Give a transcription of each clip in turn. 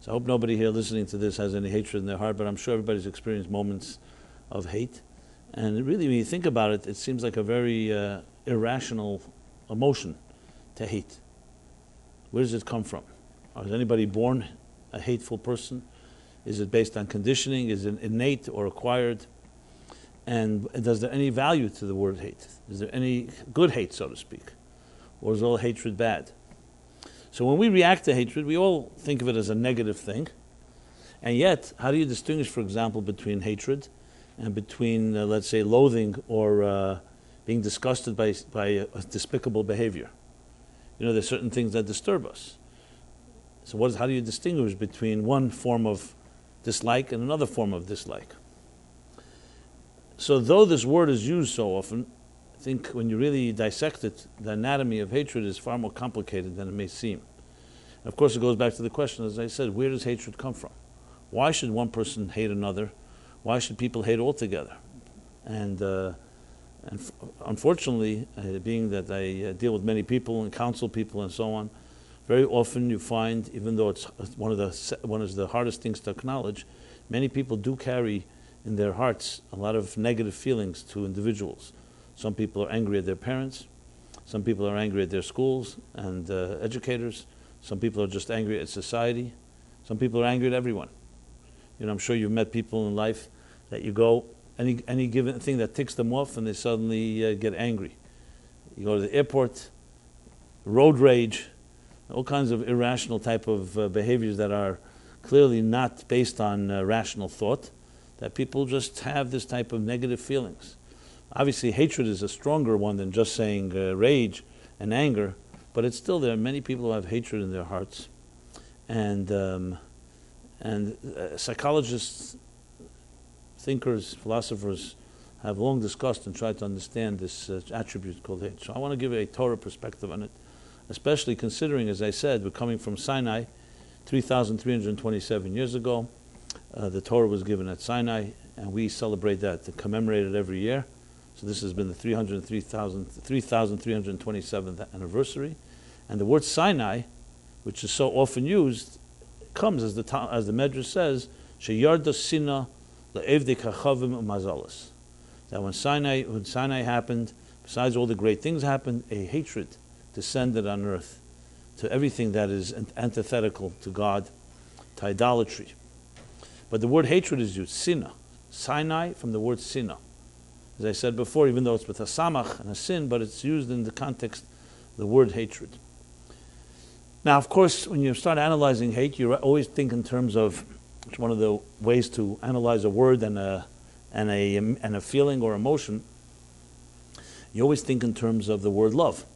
So I hope nobody here listening to this has any hatred in their heart, but I'm sure everybody's experienced moments of hate. And really, when you think about it, it seems like a very uh, irrational emotion to hate. Where does it come from? Is anybody born a hateful person? Is it based on conditioning? Is it innate or acquired? And does there any value to the word hate? Is there any good hate, so to speak? Or is all hatred bad? So when we react to hatred, we all think of it as a negative thing. And yet, how do you distinguish, for example, between hatred and between, uh, let's say, loathing or uh, being disgusted by, by a, a despicable behavior? You know, there's certain things that disturb us. So, what is, how do you distinguish between one form of dislike and another form of dislike? So, though this word is used so often, I think when you really dissect it, the anatomy of hatred is far more complicated than it may seem. And of course, it goes back to the question, as I said, where does hatred come from? Why should one person hate another? Why should people hate altogether? And, uh, and f- unfortunately, uh, being that I uh, deal with many people and counsel people and so on, very often you find, even though it's one of the one of the hardest things to acknowledge, many people do carry in their hearts a lot of negative feelings to individuals. Some people are angry at their parents. Some people are angry at their schools and uh, educators. Some people are just angry at society. Some people are angry at everyone. You know, I'm sure you've met people in life that you go any any given thing that ticks them off and they suddenly uh, get angry. You go to the airport, road rage, all kinds of irrational type of uh, behaviors that are clearly not based on uh, rational thought. That people just have this type of negative feelings. Obviously, hatred is a stronger one than just saying uh, rage and anger, but it's still there. Many people who have hatred in their hearts, and um, and uh, psychologists, thinkers, philosophers have long discussed and tried to understand this uh, attribute called hate. So I want to give a Torah perspective on it, especially considering, as I said, we're coming from Sinai, 3,327 years ago. Uh, the Torah was given at Sinai, and we celebrate that to commemorate it every year. So this has been the 3,327th anniversary. And the word Sinai, which is so often used, comes as the, as the Medrash says, Sheyarda Sina Kachavim Mazalas. That when Sinai, when Sinai happened, besides all the great things happened, a hatred descended on earth to everything that is antithetical to God, to idolatry. But the word hatred is used, Sina. Sinai from the word Sina as I said before, even though it's with a samach and a sin, but it's used in the context the word hatred. Now, of course, when you start analyzing hate, you always think in terms of it's one of the ways to analyze a word and a and a and a feeling or emotion. You always think in terms of the word love.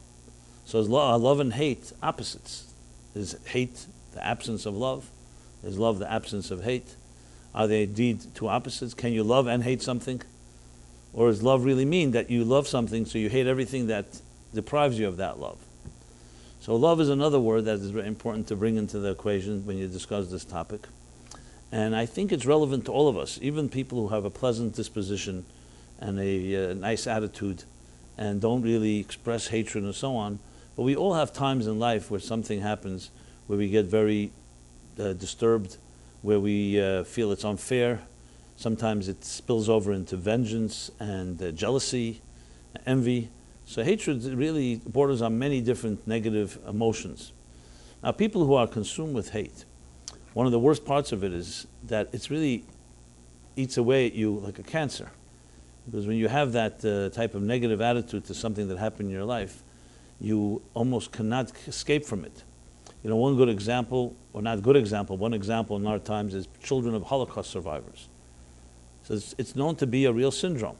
So, is uh, love and hate opposites? Is hate the absence of love? Is love the absence of hate? Are they indeed two opposites? Can you love and hate something? Or does love really mean that you love something so you hate everything that deprives you of that love? So love is another word that is very important to bring into the equation when you discuss this topic. And I think it's relevant to all of us, even people who have a pleasant disposition and a uh, nice attitude and don't really express hatred and so on. But we all have times in life where something happens where we get very uh, disturbed, where we uh, feel it's unfair, Sometimes it spills over into vengeance and uh, jealousy, envy. So hatred really borders on many different negative emotions. Now, people who are consumed with hate, one of the worst parts of it is that it's really eats away at you like a cancer. Because when you have that uh, type of negative attitude to something that happened in your life, you almost cannot escape from it. You know, one good example, or not good example, one example in our times is children of Holocaust survivors. So it's, it's known to be a real syndrome.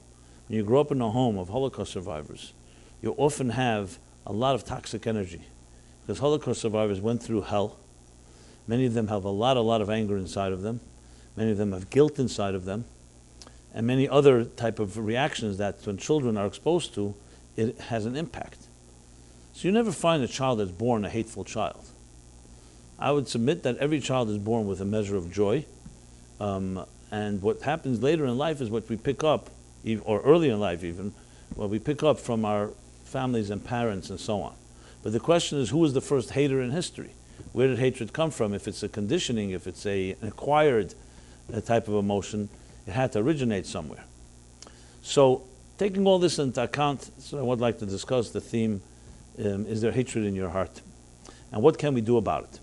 When you grow up in a home of Holocaust survivors, you often have a lot of toxic energy because Holocaust survivors went through hell. Many of them have a lot, a lot of anger inside of them. Many of them have guilt inside of them, and many other type of reactions that when children are exposed to, it has an impact. So you never find a child that's born a hateful child. I would submit that every child is born with a measure of joy, um, and what happens later in life is what we pick up, or early in life even, what we pick up from our families and parents and so on. But the question is, who was the first hater in history? where did hatred come from? If it's a conditioning, if it's a, an acquired uh, type of emotion, it had to originate somewhere. So, taking all this into account, so I would like to discuss the theme um, is there hatred in your heart? And what can we do about it?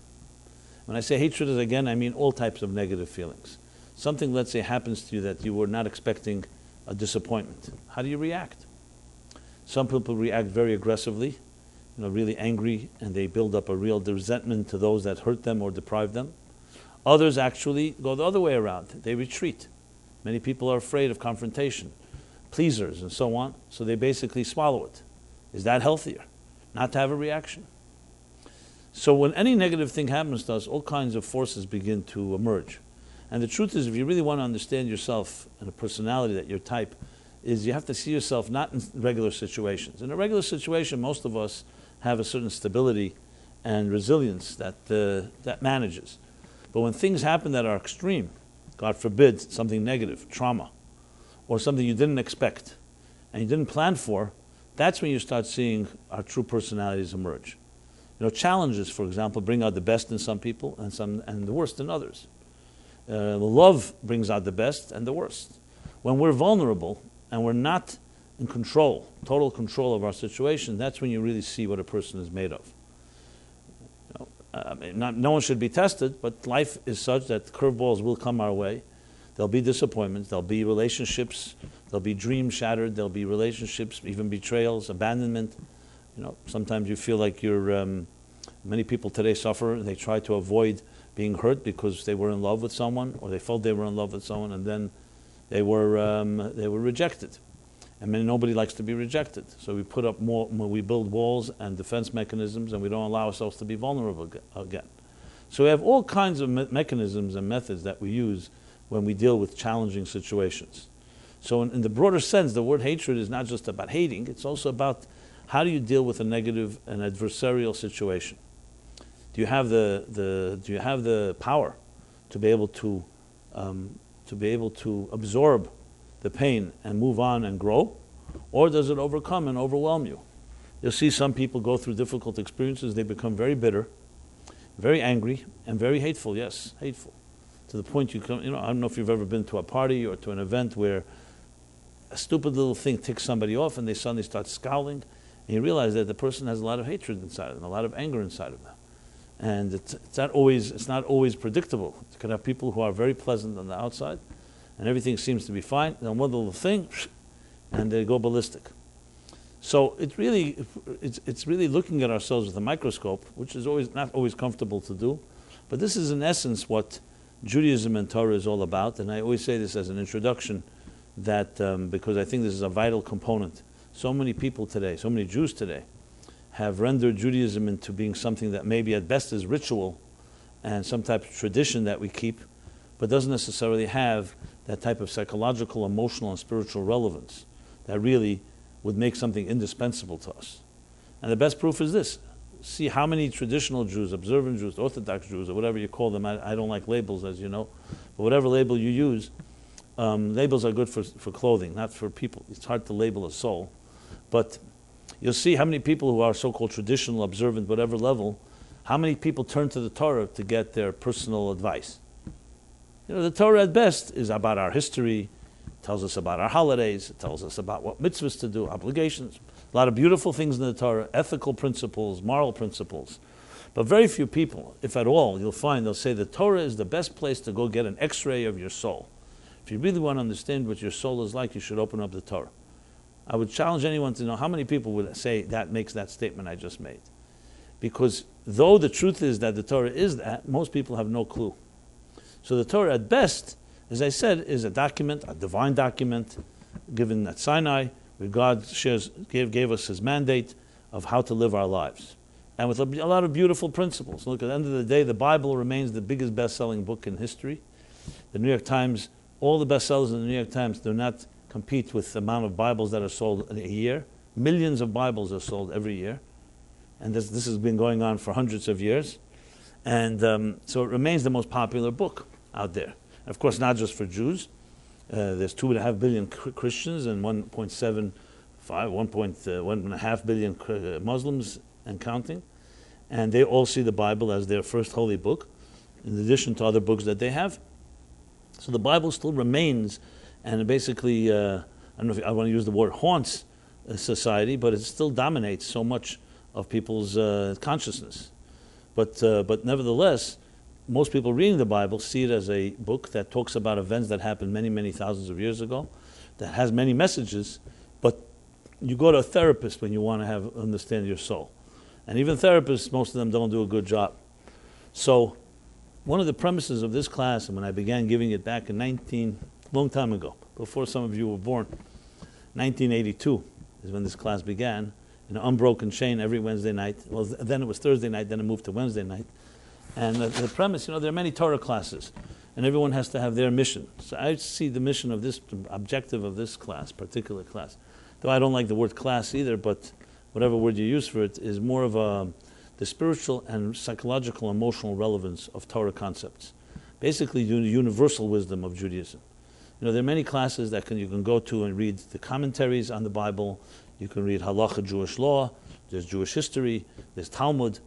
When I say hatred, is again, I mean all types of negative feelings. Something, let's say, happens to you that you were not expecting a disappointment. How do you react? Some people react very aggressively, you know, really angry, and they build up a real resentment to those that hurt them or deprive them. Others actually go the other way around. They retreat. Many people are afraid of confrontation, pleasers, and so on, so they basically swallow it. Is that healthier? Not to have a reaction. So when any negative thing happens to us, all kinds of forces begin to emerge. And the truth is, if you really want to understand yourself and a personality that your type, is you have to see yourself not in regular situations. In a regular situation, most of us have a certain stability and resilience that, uh, that manages. But when things happen that are extreme, God forbid, something negative, trauma, or something you didn't expect and you didn't plan for, that's when you start seeing our true personalities emerge. You know, challenges, for example, bring out the best in some people and some and the worst in others. Uh, love brings out the best and the worst. When we're vulnerable and we're not in control, total control of our situation, that's when you really see what a person is made of. Know, uh, not, no one should be tested, but life is such that curveballs will come our way. There'll be disappointments, there'll be relationships, there'll be dreams shattered, there'll be relationships, even betrayals, abandonment. You know, sometimes you feel like you're. Um, many people today suffer. And they try to avoid being hurt because they were in love with someone, or they felt they were in love with someone, and then they were um, they were rejected. Mean, nobody likes to be rejected. So we put up more, we build walls and defense mechanisms, and we don't allow ourselves to be vulnerable again. So we have all kinds of me- mechanisms and methods that we use when we deal with challenging situations. So, in, in, the broader sense, the word hatred is not just about hating, it's also about how do you deal with a negative and adversarial situation. Do you have the, the, do you have the power to be able to, um, to be able to absorb the pain and move on and grow? Or does it overcome and overwhelm you? You'll see some people go through difficult experiences, they become very bitter, very angry, and very hateful, yes, hateful. To the point you come, you know, I don't know if you've ever been to a party or to an event where a stupid little thing ticks somebody off and they suddenly start scowling, and you realize that the person has a lot of hatred inside of them, a lot of anger inside of them. And it's, it's, not always, it's not always predictable. You can have people who are very pleasant on the outside, and everything seems to be fine. Then one little thing, and they go ballistic. So it's really, it's, it's really looking at ourselves with a microscope, which is always not always comfortable to do. But this is in essence what Judaism and Torah is all about. And I always say this as an introduction that um, because I think this is a vital component. So many people today, so many Jews today, have rendered Judaism into being something that maybe at best is ritual and some type of tradition that we keep, but doesn't necessarily have that type of psychological, emotional, and spiritual relevance that really would make something indispensable to us. And the best proof is this. See how many traditional Jews, observant Jews, Orthodox Jews, or whatever you call them, I, I don't like labels, as you know, but whatever label you use, um, labels are good for, for clothing, not for people. It's hard to label a soul. But you'll see how many people who are so called traditional, observant, whatever level, how many people turn to the Torah to get their personal advice. You know, the Torah at best is about our history, tells us about our holidays, tells us about what mitzvahs to do, obligations, a lot of beautiful things in the Torah, ethical principles, moral principles. But very few people, if at all, you'll find they'll say the Torah is the best place to go get an x ray of your soul. If you really want to understand what your soul is like, you should open up the Torah. I would challenge anyone to know how many people would say that makes that statement I just made. Because though the truth is that the Torah is that, most people have no clue. So the Torah, at best, as I said, is a document, a divine document, given at Sinai, where God shares, gave, gave us his mandate of how to live our lives. And with a, a lot of beautiful principles. Look, at the end of the day, the Bible remains the biggest best selling book in history. The New York Times all the bestsellers in the New York Times do not compete with the amount of Bibles that are sold a year. Millions of Bibles are sold every year. And this, this has been going on for hundreds of years. And um, so it remains the most popular book out there. Of course, not just for Jews. Uh, there's two and a half billion Christians and 1.75, 1.5 uh, billion uh, Muslims and counting. and they all see the Bible as their first holy book, in addition to other books that they have. So the Bible still remains, and basically, uh, I don't know if I want to use the word haunts society, but it still dominates so much of people's uh, consciousness. But, uh, but nevertheless, most people reading the Bible see it as a book that talks about events that happened many, many thousands of years ago, that has many messages, but you go to a therapist when you want to have understand your soul. And even therapists, most of them don't do a good job. So one of the premises of this class, and when I began giving it back in 19, long time ago, before some of you were born, 1982 is when this class began, an unbroken chain every Wednesday night. Well, then it was Thursday night, then it moved to Wednesday night. And the, the premise, you know, there are many Torah classes, and everyone has to have their mission. So I see the mission of this, objective of this class, particular class. Though I don't like the word class either, but whatever word you use for it, is more of a, the spiritual and psychological, emotional relevance of Torah concepts. Basically, the universal wisdom of Judaism. You know, there are many classes that can, you can go to and read the commentaries on the Bible. You can read halacha Jewish law. There's Jewish history. There's Talmud.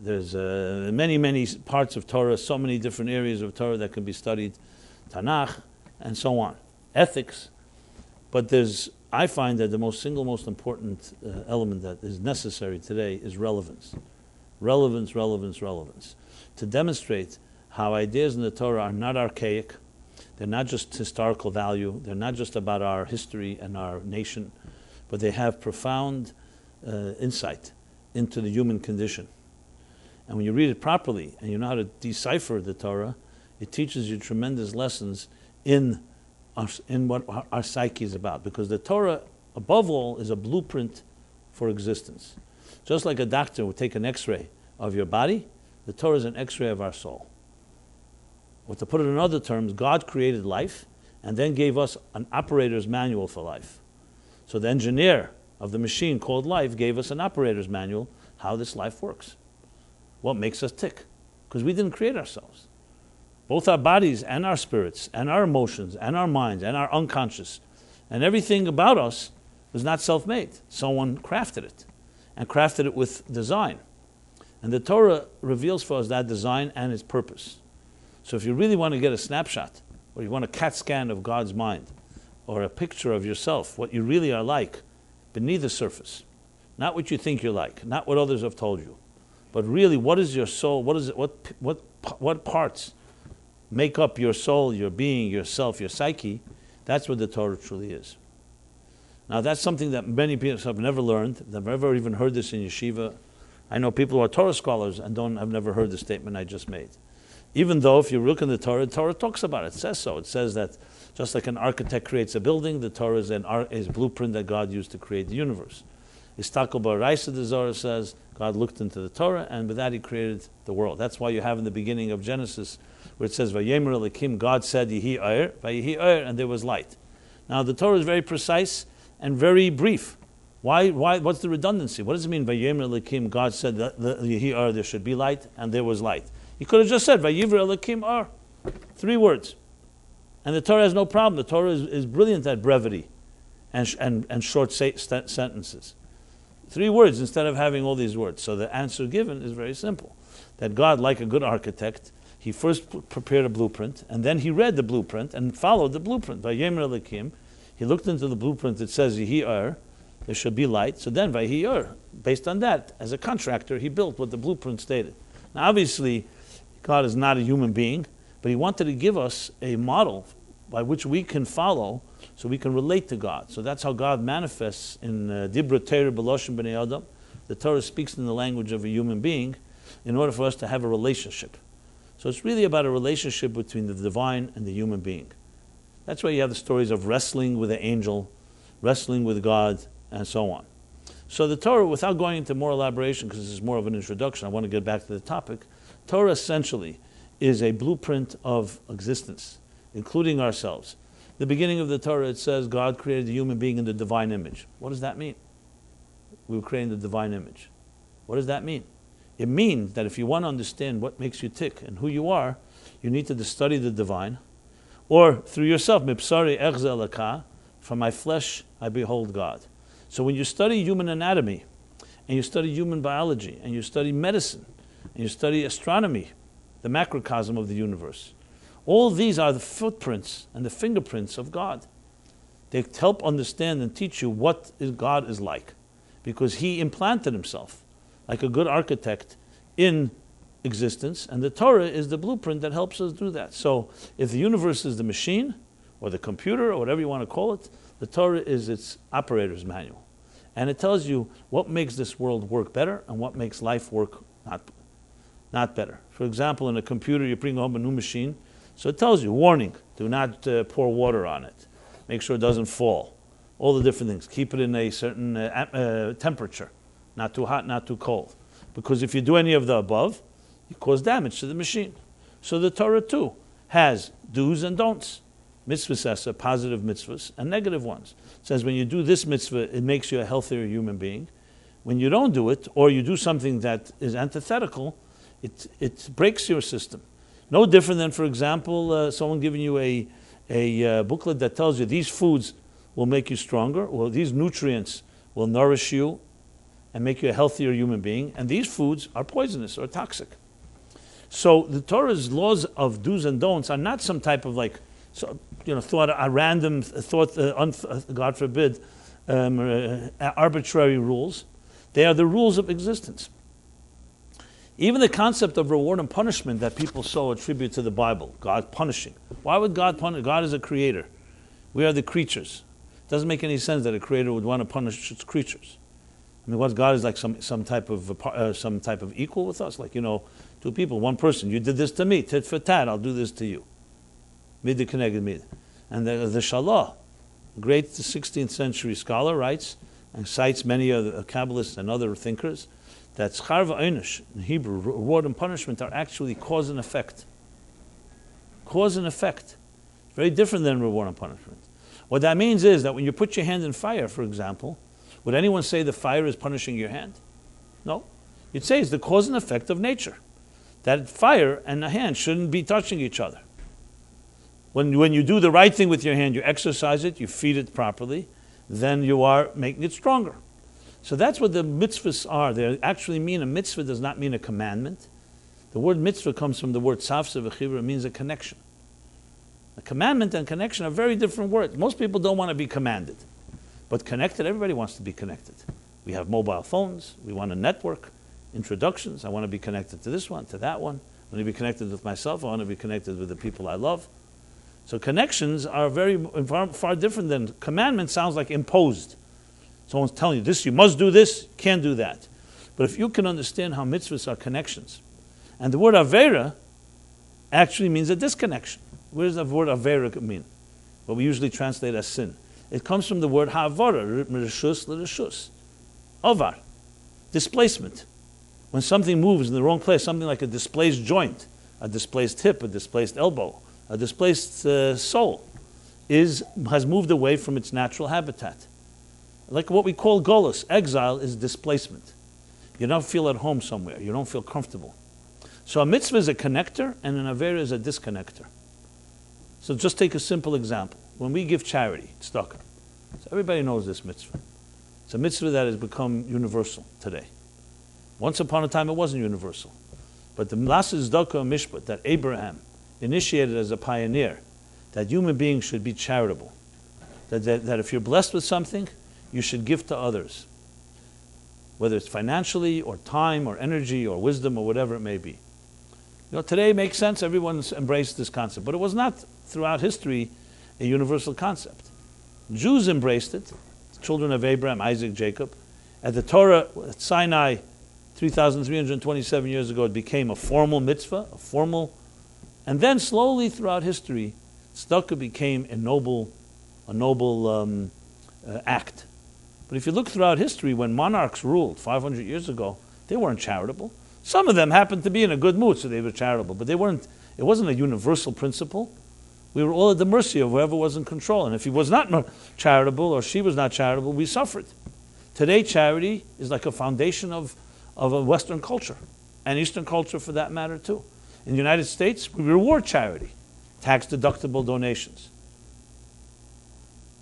There's uh, many, many parts of Torah, so many different areas of Torah that can be studied, Tanakh, and so on. Ethics. But there's, I find that the most single most important uh, element that is necessary today is relevance. Relevance, relevance, relevance. To demonstrate how ideas in the Torah are not archaic, they're not just historical value, they're not just about our history and our nation, but they have profound uh, insight into the human condition. And when you read it properly and you know how to decipher the Torah, it teaches you tremendous lessons in, our, in what our, our psyche is about. Because the Torah, above all, is a blueprint for existence. Just like a doctor would take an x ray of your body, the Torah is an x ray of our soul. Or to put it in other terms, God created life and then gave us an operator's manual for life. So the engineer of the machine called life gave us an operator's manual how this life works what makes us tick. Because we didn't create ourselves. Both our bodies and our spirits and our emotions and our minds and our unconscious and everything about us was not self made. Someone crafted it and crafted it with design. And the Torah reveals for us that design and its purpose. So if you really want to get a snapshot, or you want a CAT scan of God's mind, or a picture of yourself, what you really are like, beneath the surface, not what you think you're like, not what others have told you, but really, what is your soul? What is it? What what what parts make up your soul, your being, yourself, your psyche? That's what the Torah truly is. Now, that's something that many people have never learned. They've never even heard this in yeshiva. I know people who are Torah scholars and don't have never heard the statement I just made. Even though, if you look in the Torah, the Torah talks about it. It says so. It says that just like an architect creates a building, the Torah is, an is a blueprint that God used to create the universe. Istakel Baraisa, the Zohar says, God looked into the Torah, and with that He created the world. That's why you have in the beginning of Genesis, where it says, "Vayemer Elikim," God said, "Yehi Eir," Vayehi Eir, and there was light. Now the Torah is very precise and very brief. Why? Why? What's the redundancy? What does it mean? Vayemer Elikim, God said, "Yehi Eir," there should be light, and there was light. He could have just said, "Vayivra Elikim Eir," three words, and the Torah has no problem. The Torah is, is brilliant at brevity and, and, and short sentences. Three words instead of having all these words. So the answer given is very simple that God, like a good architect, he first p- prepared a blueprint, and then he read the blueprint and followed the blueprint. Vayemer Elikim, he looked into the blueprint that says Yehi Er, there should be light. So then Vayehi Er, based on that, as a contractor, he built what the blueprint stated. Now obviously, God is not a human being, but he wanted to give us a model by which we can follow so we can relate to God. So that's how God manifests in uh, Dibra Torah Beloshim B'nei Adam. The Torah speaks in the language of a human being in order for us to have a relationship. So it's really about a relationship between the divine and the human being. That's why you have the stories of wrestling with the angel, wrestling with God, and so on. So the Torah, without going into more elaboration, because this is more of an introduction, I want to get back to the topic. Torah essentially is a blueprint of existence, including ourselves the beginning of the Torah, it says God created the human being in the divine image. What does that mean? We were creating the divine image. What does that mean? It means that if you want to understand what makes you tick and who you are, you need to study the divine, or through yourself, mipsari echzelaka, from my flesh I behold God. So when you study human anatomy, and you study human biology, and you study medicine, you study astronomy, the macrocosm of the universe. All these are the footprints and the fingerprints of God. They help understand and teach you what God is like, because He implanted Himself, like a good architect, in existence, and the Torah is the blueprint that helps us do that. So, if the universe is the machine, or the computer, or whatever you want to call it, the Torah is its operator's manual. And it tells you what makes this world work better and what makes life work not, not better. For example, in a computer, you bring home a new machine, so it tells you warning, do not uh, pour water on it, make sure it doesn't fall, all the different things. Keep it in a certain uh, uh, temperature, not too hot, not too cold. Because if you do any of the above, you cause damage to the machine. So the Torah too has do's and don'ts. Mitzvahs are positive mitzvahs and negative ones. It says when you do this mitzvah, it makes you a healthier human being. When you don't do it, or you do something that is antithetical, it, it breaks your system. No different than, for example, uh, someone giving you a, a uh, booklet that tells you these foods will make you stronger, or these nutrients will nourish you and make you a healthier human being, and these foods are poisonous or toxic. So the Torah's laws of do's and don'ts are not some type of like, so, you know, thought a random thought, uh, unf- uh, God forbid, um, uh, arbitrary rules. They are the rules of existence. Even the concept of reward and punishment that people so attribute to the Bible, God punishing. Why would God punish? God is a creator. We are the creatures. It doesn't make any sense that a creator would want to punish its creatures. I mean, what God is like some, some type of uh, some type of equal with us, like you know, two people, one person. You did this to me, tit for tat. I'll do this to you. Mid the connected mid, and the, the Shalah, great 16th century scholar, writes and cites many of the Kabbalists and other thinkers that schar v'einish in Hebrew, reward and punishment are actually cause and effect. Cause and effect. Very different than reward and punishment. What that means is that when you put your hand in fire, for example, would anyone say the fire is punishing your hand? No. You'd say it's the cause and effect of nature. That fire and the hand shouldn't be touching each other. When, when you do the right thing with your hand, you exercise it, you feed it properly, then you are making it stronger. So that's what the mitzvahs are. They actually mean a mitzvah does not mean a commandment. The word mitzvah comes from the word tzavsa v'chibra, means a connection. A commandment and connection are very different words. Most people don't want to be commanded. But connected, everybody wants to be connected. We have mobile phones, we want a network, introductions. I want to be connected to this one, to that one. I want to be connected with myself, I want to be connected with the people I love. So connections are very far, far different than commandment sounds like imposed. Someone's telling you this, you must do this, can't do that. But if you can understand how mitzvahs are connections, and the word avera actually means a disconnection. Where does the word avera mean? What we usually translate as sin. It comes from the word havara, rishus l'rishus. Avar, displacement. When something moves in the wrong place, something like a displaced joint, a displaced hip, a displaced elbow, a displaced uh, soul, is, has moved away from its natural habitat. Like what we call golus, exile is displacement. You don't feel at home somewhere, you don't feel comfortable. So a mitzvah is a connector, and an avera is a disconnector. So just take a simple example. When we give charity, tzedakah, so everybody knows this mitzvah. It's a mitzvah that has become universal today. Once upon a time, it wasn't universal. But the Mlasis Tzedakah Mishpat that Abraham initiated as a pioneer, that human beings should be charitable. That, that, that if you're blessed with something, you should give to others, whether it's financially or time or energy or wisdom or whatever it may be. You know, today makes sense. Everyone's embraced this concept, but it was not throughout history a universal concept. Jews embraced it, children of Abraham, Isaac, Jacob. At the Torah, at Sinai, 3,327 years ago, it became a formal mitzvah, a formal, and then slowly throughout history, tzedakah became a noble, a noble um, uh, act. But if you look throughout history, when monarchs ruled 500 years ago, they weren't charitable. Some of them happened to be in a good mood, so they were charitable, but they weren't. It wasn't a universal principle. We were all at the mercy of whoever was in control. And if he was not charitable or she was not charitable, we suffered. Today, charity is like a foundation of, of a Western culture and Eastern culture for that matter, too. In the United States, we reward charity, tax deductible donations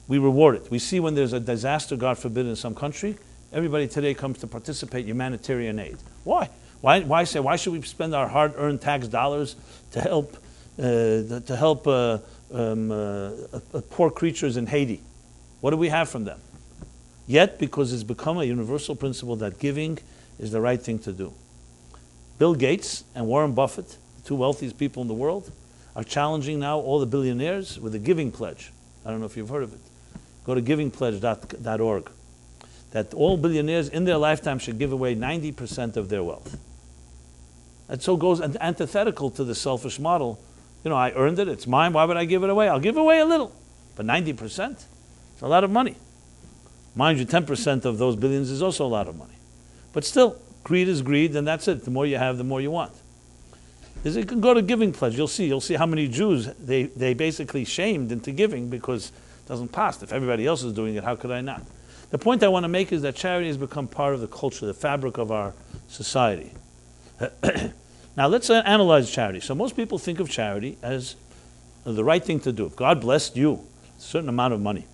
we reward it. We see when there's a disaster, God forbid, in some country, Everybody today comes to participate in humanitarian aid. Why? Why, why say, why should we spend our hard earned tax dollars to help, uh, to help uh, um, uh, uh, poor creatures in Haiti? What do we have from them? Yet, because it's become a universal principle that giving is the right thing to do. Bill Gates and Warren Buffett, the two wealthiest people in the world, are challenging now all the billionaires with a giving pledge. I don't know if you've heard of it. Go to givingpledge.org. That all billionaires in their lifetime should give away 90% of their wealth. That so goes antithetical to the selfish model. You know, I earned it, it's mine, why would I give it away? I'll give away a little. But 90%? It's a lot of money. Mind you, 10% of those billions is also a lot of money. But still, greed is greed, and that's it. The more you have, the more you want. Is you can go to Giving Pledge. You'll see. You'll see how many Jews they, they basically shamed into giving because it doesn't pass. If everybody else is doing it, how could I not? The point I want to make is that charity has become part of the culture, the fabric of our society. now let's uh, analyze charity. So most people think of charity as the right thing to do. If God blessed you a certain amount of money,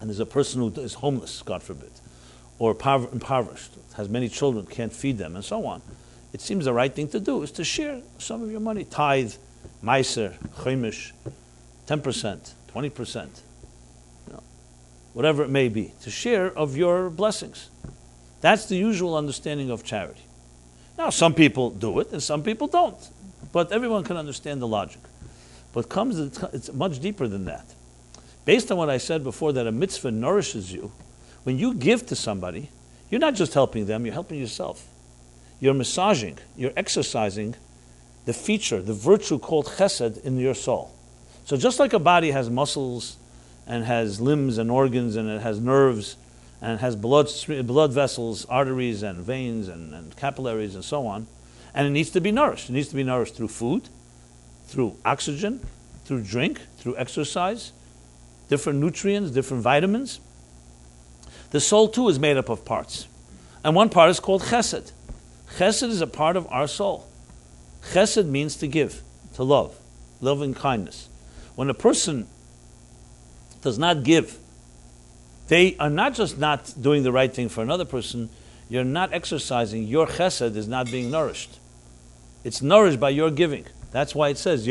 and there's a person who is homeless, God forbid, or impoverished, has many children, can't feed them, and so on, it seems the right thing to do is to share some of your money, tithe, meiser, chaimish, 10%, 20%, you know, whatever it may be, to share of your blessings. That's the usual understanding of charity. Now, some people do it and some people don't, but everyone can understand the logic. But comes it's much deeper than that. Based on what I said before, that a mitzvah nourishes you, when you give to somebody, you're not just helping them, you're helping yourself. You're massaging, you're exercising the feature, the virtue called chesed in your soul. So just like a body has muscles and has limbs and organs and it has nerves and has blood, blood vessels, arteries and veins and, and capillaries and so on, and it needs to be nourished. It needs to be nourished through food, through oxygen, through drink, through exercise, different nutrients, different vitamins. The soul too is made up of parts. And one part is called chesed. Chesed is a part of our soul. Chesed means to give, to love, loving kindness. When a person does not give, they are not just not doing the right thing for another person, you're not exercising, your chesed is not being nourished. It's nourished by your giving. That's why it says,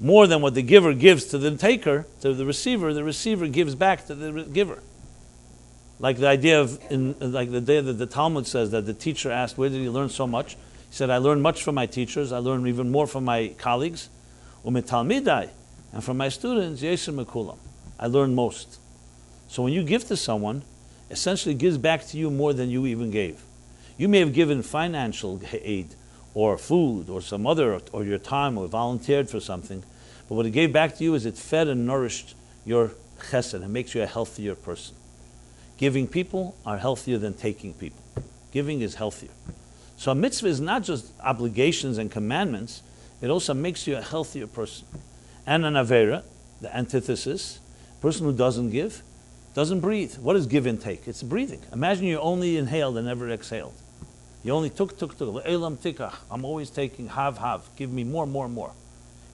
more than what the giver gives to the taker, to the receiver, the receiver gives back to the giver. Like the idea of, in, like the day that the Talmud says that the teacher asked, Where did he learn so much? He said, I learned much from my teachers, I learned even more from my colleagues, umitalmidai, and from my students, yesir mekulam. I learned most. So when you give to someone, essentially gives back to you more than you even gave. You may have given financial aid, or food or some other, or your time or volunteered for something. But what it gave back to you is it fed and nourished your chesed and makes you a healthier person. Giving people are healthier than taking people. Giving is healthier. So a mitzvah is not just obligations and commandments, it also makes you a healthier person. And an avera, the antithesis, person who doesn't give, doesn't breathe. What is give and take? It's breathing. Imagine you only inhaled and never exhaled. You only took, took, took. Elam tikach. I'm always taking, have, have. Give me more, more, more.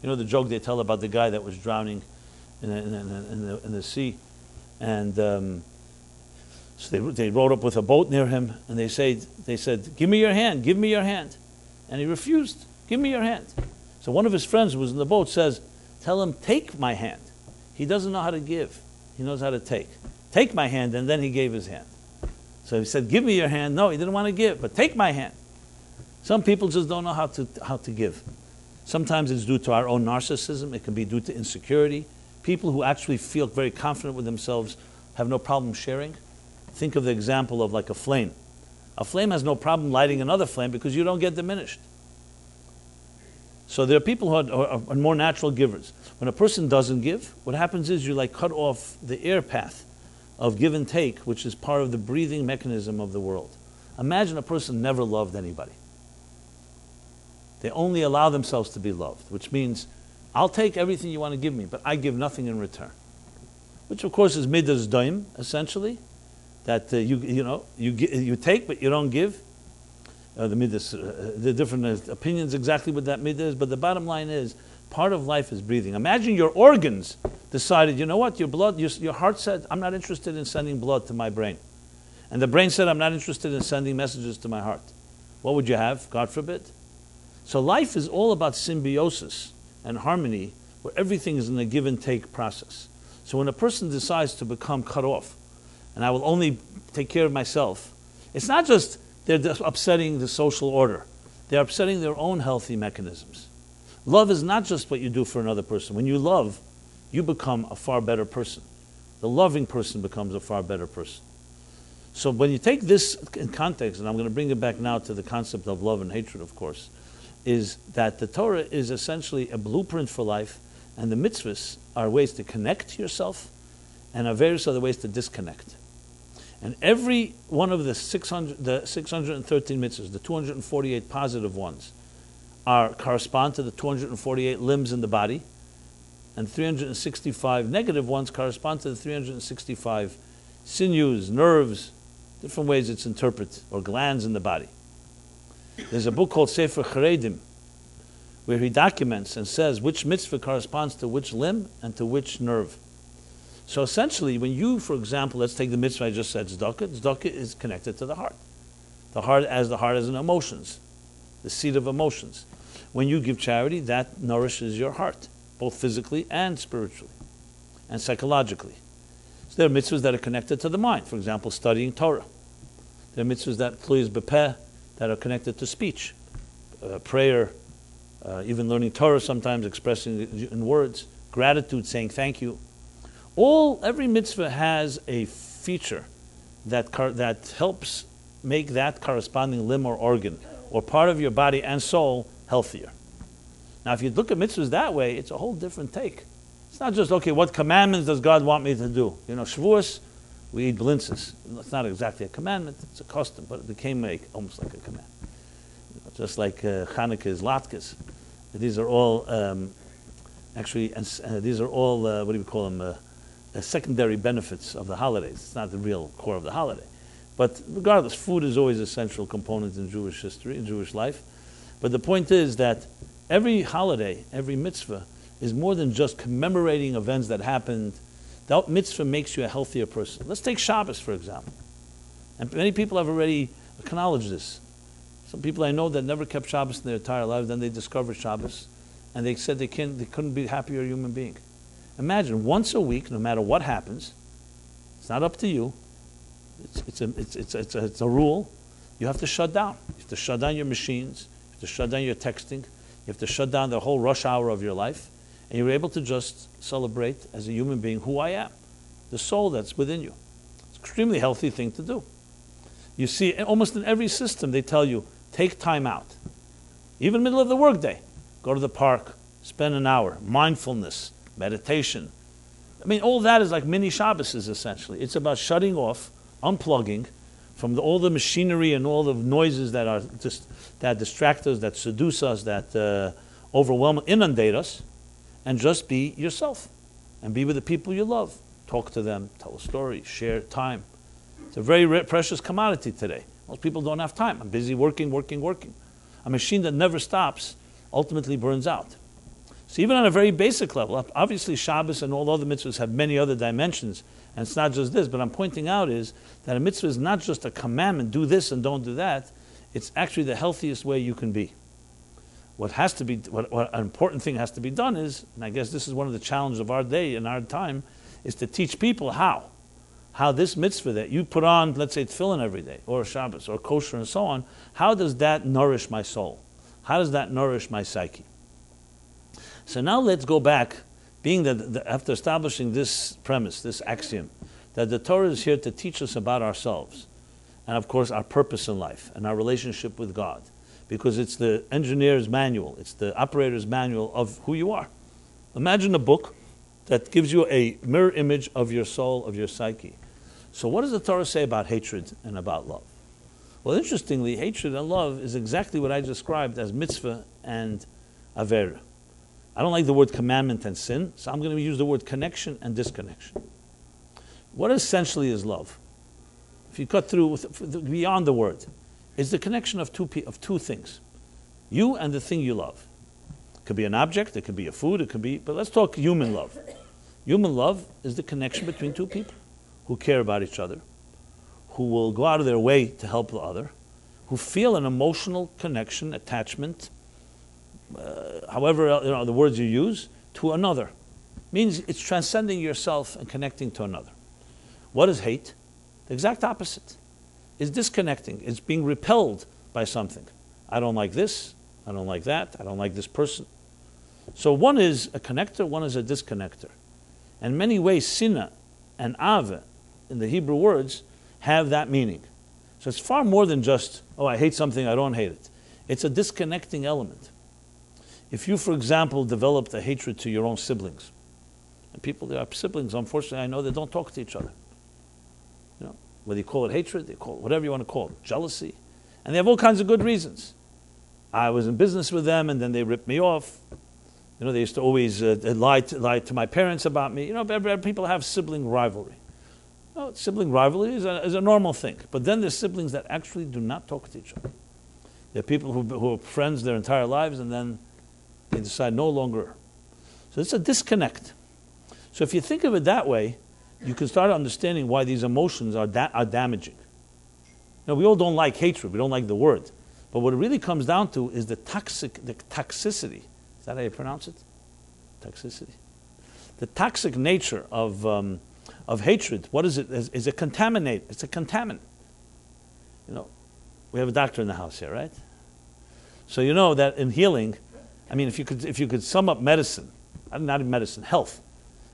You know the joke they tell about the guy that was drowning in, the, in, the, in, the, in the, sea. And um, so they, they rode up with a boat near him, and they, say, they said, Give me your hand, give me your hand. And he refused, Give me your hand. So one of his friends who was in the boat says, Tell him, take my hand. He doesn't know how to give, he knows how to take. Take my hand, and then he gave his hand. So he said, Give me your hand. No, he didn't want to give, but take my hand. Some people just don't know how to, how to give. Sometimes it's due to our own narcissism, it can be due to insecurity. People who actually feel very confident with themselves have no problem sharing. Think of the example of like a flame. A flame has no problem lighting another flame because you don't get diminished. So there are people who are, are, are more natural givers. When a person doesn't give, what happens is you like cut off the air path of give and take, which is part of the breathing mechanism of the world. Imagine a person never loved anybody. They only allow themselves to be loved, which means I'll take everything you want to give me, but I give nothing in return. Which, of course, is midas daim, essentially, that uh, you, you, know, you, you take, but you don't give. Uh, the midas, uh, the different opinions exactly what that midas is, but the bottom line is part of life is breathing. Imagine your organs decided, you know what, your blood, your, your heart said, I'm not interested in sending blood to my brain. And the brain said, I'm not interested in sending messages to my heart. What would you have? God forbid. So life is all about symbiosis and harmony where everything is in a give and take process. So when a person decides to become cut off, and I will only take care of myself, it's not just they're upsetting the social order, they're upsetting their own healthy mechanisms. Love is not just what you do for another person. When you love, you become a far better person. The loving person becomes a far better person. So when you take this in context, and I'm going to bring it back now to the concept of love and hatred, of course, is that the Torah is essentially a blueprint for life, and the mitzvahs are ways to connect yourself, and are various other ways to disconnect. And every one of the 600, the 613 mitzvahs, the 248 positive ones, are correspond to the 248 limbs in the body, and 365 negative ones correspond to the 365 sinews, nerves, different ways it's interpreted, or glands in the body. There's a book called Sefer Charedim, where he documents and says which mitzvah corresponds to which limb and to which nerve. So essentially, when you, for example, let's take the mitzvah I just said, tzedakah, tzedakah is connected to the heart. The heart as the heart as in emotions, the seat of emotions. When you give charity, that nourishes your heart, both physically and spiritually, and psychologically. So there are mitzvahs that are connected to the mind. For example, studying Torah. There are mitzvahs that please bepeh, that are connected to speech, uh, prayer, uh, even learning Torah sometimes, expressing in words, gratitude, saying thank you. All every mitzvah has a feature that car, that helps make that corresponding limb or organ or part of your body and soul healthier. Now, if you look at mitzvahs that way, it's a whole different take. It's not just okay. What commandments does God want me to do? You know, Shavuos, we eat blintzes. It's not exactly a commandment; it's a custom, but it became a, almost like a command. Just like uh, Hanukkah is latkes. These are all um, actually, uh, these are all uh, what do we call them? Uh, uh, secondary benefits of the holidays. It's not the real core of the holiday. But regardless, food is always a central component in Jewish history, in Jewish life. But the point is that every holiday, every mitzvah, is more than just commemorating events that happened. That mitzvah makes you a healthier person. Let's take Shabbos, for example. And many people have already acknowledged this. Some people I know that never kept Shabbos in their entire lives, then they discovered Shabbos, and they said they, they couldn't be a happier human being. Imagine once a week, no matter what happens, it's not up to you. It's, it's, a, it's, it's, it's, a, it's a rule. You have to shut down. You have to shut down your machines. You have to shut down your texting. You have to shut down the whole rush hour of your life. And you're able to just celebrate as a human being who I am, the soul that's within you. It's an extremely healthy thing to do. You see, almost in every system, they tell you take time out. Even middle of the workday, go to the park, spend an hour, mindfulness, meditation. I mean, all that is like mini Shabbases essentially. It's about shutting off, unplugging from the, all the machinery and all the noises that are just that distract us, that seduce us, that uh, overwhelm, inundate us, and just be yourself and be with the people you love. Talk to them, tell a story, share time. It's a very precious commodity today. Most people don't have time. I'm busy working, working, working. A machine that never stops ultimately burns out. So even on a very basic level, obviously Shabbos and all other mitzvahs have many other dimensions, and it's not just this. But I'm pointing out is that a mitzvah is not just a commandment: do this and don't do that. It's actually the healthiest way you can be. What has to be, what, what an important thing has to be done is, and I guess this is one of the challenges of our day and our time, is to teach people how, how this mitzvah that you put on, let's say tefillin every day, or Shabbos, or kosher, and so on, how does that nourish my soul? How does that nourish my psyche? So now let's go back, being that the, after establishing this premise, this axiom, that the Torah is here to teach us about ourselves, and of course our purpose in life and our relationship with God, because it's the engineer's manual, it's the operator's manual of who you are. Imagine a book that gives you a mirror image of your soul, of your psyche. So, what does the Torah say about hatred and about love? Well, interestingly, hatred and love is exactly what I described as mitzvah and avera. I don't like the word commandment and sin, so I'm going to use the word connection and disconnection. What essentially is love? If you cut through with, beyond the word, is the connection of two, of two things you and the thing you love. It could be an object, it could be a food, it could be, but let's talk human love. Human love is the connection between two people who care about each other, who will go out of their way to help the other, who feel an emotional connection, attachment, uh, however you know, the words you use, to another. Means it's transcending yourself and connecting to another. What is hate? The exact opposite. It's disconnecting. It's being repelled by something. I don't like this. I don't like that. I don't like this person. So one is a connector, one is a disconnector. In many ways, sina and ave in the Hebrew words have that meaning. So it's far more than just, oh, I hate something, I don't hate it. It's a disconnecting element. If you, for example, developed a hatred to your own siblings, and people, there are siblings, unfortunately, I know they don't talk to each other. You know, whether you call it hatred, they call it whatever you want to call it, jealousy. And they have all kinds of good reasons. I was in business with them and then they ripped me off. You know, they used to always uh, lie, to, lie to my parents about me. You know, people have sibling rivalry. Well, sibling rivalry is a, is a normal thing. But then there's siblings that actually do not talk to each other. There are people who, who are friends their entire lives and then they decide no longer. So it's a disconnect. So if you think of it that way, you can start understanding why these emotions are, da- are damaging. Now, we all don't like hatred, we don't like the word. But what it really comes down to is the toxic, the toxicity is that how you pronounce it? Toxicity. The toxic nature of, um, of hatred, what is it? Is, is a contaminate. It's a contaminant. You know, we have a doctor in the house here, right? So you know that in healing, I mean, if you could, if you could sum up medicine, not in medicine, health.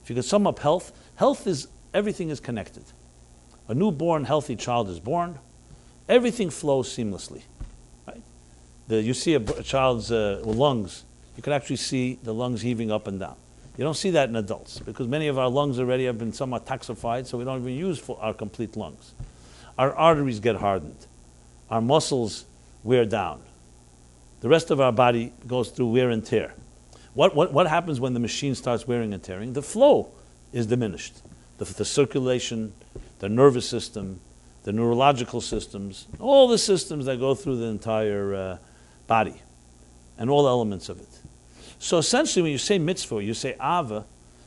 If you could sum up health, health is everything is connected. A newborn, healthy child is born. Everything flows seamlessly. Right? The, you see a, a child's uh, lungs you can actually see the lungs heaving up and down. You don't see that in adults because many of our lungs already have been somewhat toxified, so we don't even use our complete lungs. Our arteries get hardened, our muscles wear down. The rest of our body goes through wear and tear. What, what, what happens when the machine starts wearing and tearing? The flow is diminished. The, the circulation, the nervous system, the neurological systems, all the systems that go through the entire uh, body and all elements of it. So essentially, when you say mitzvah, you say ava,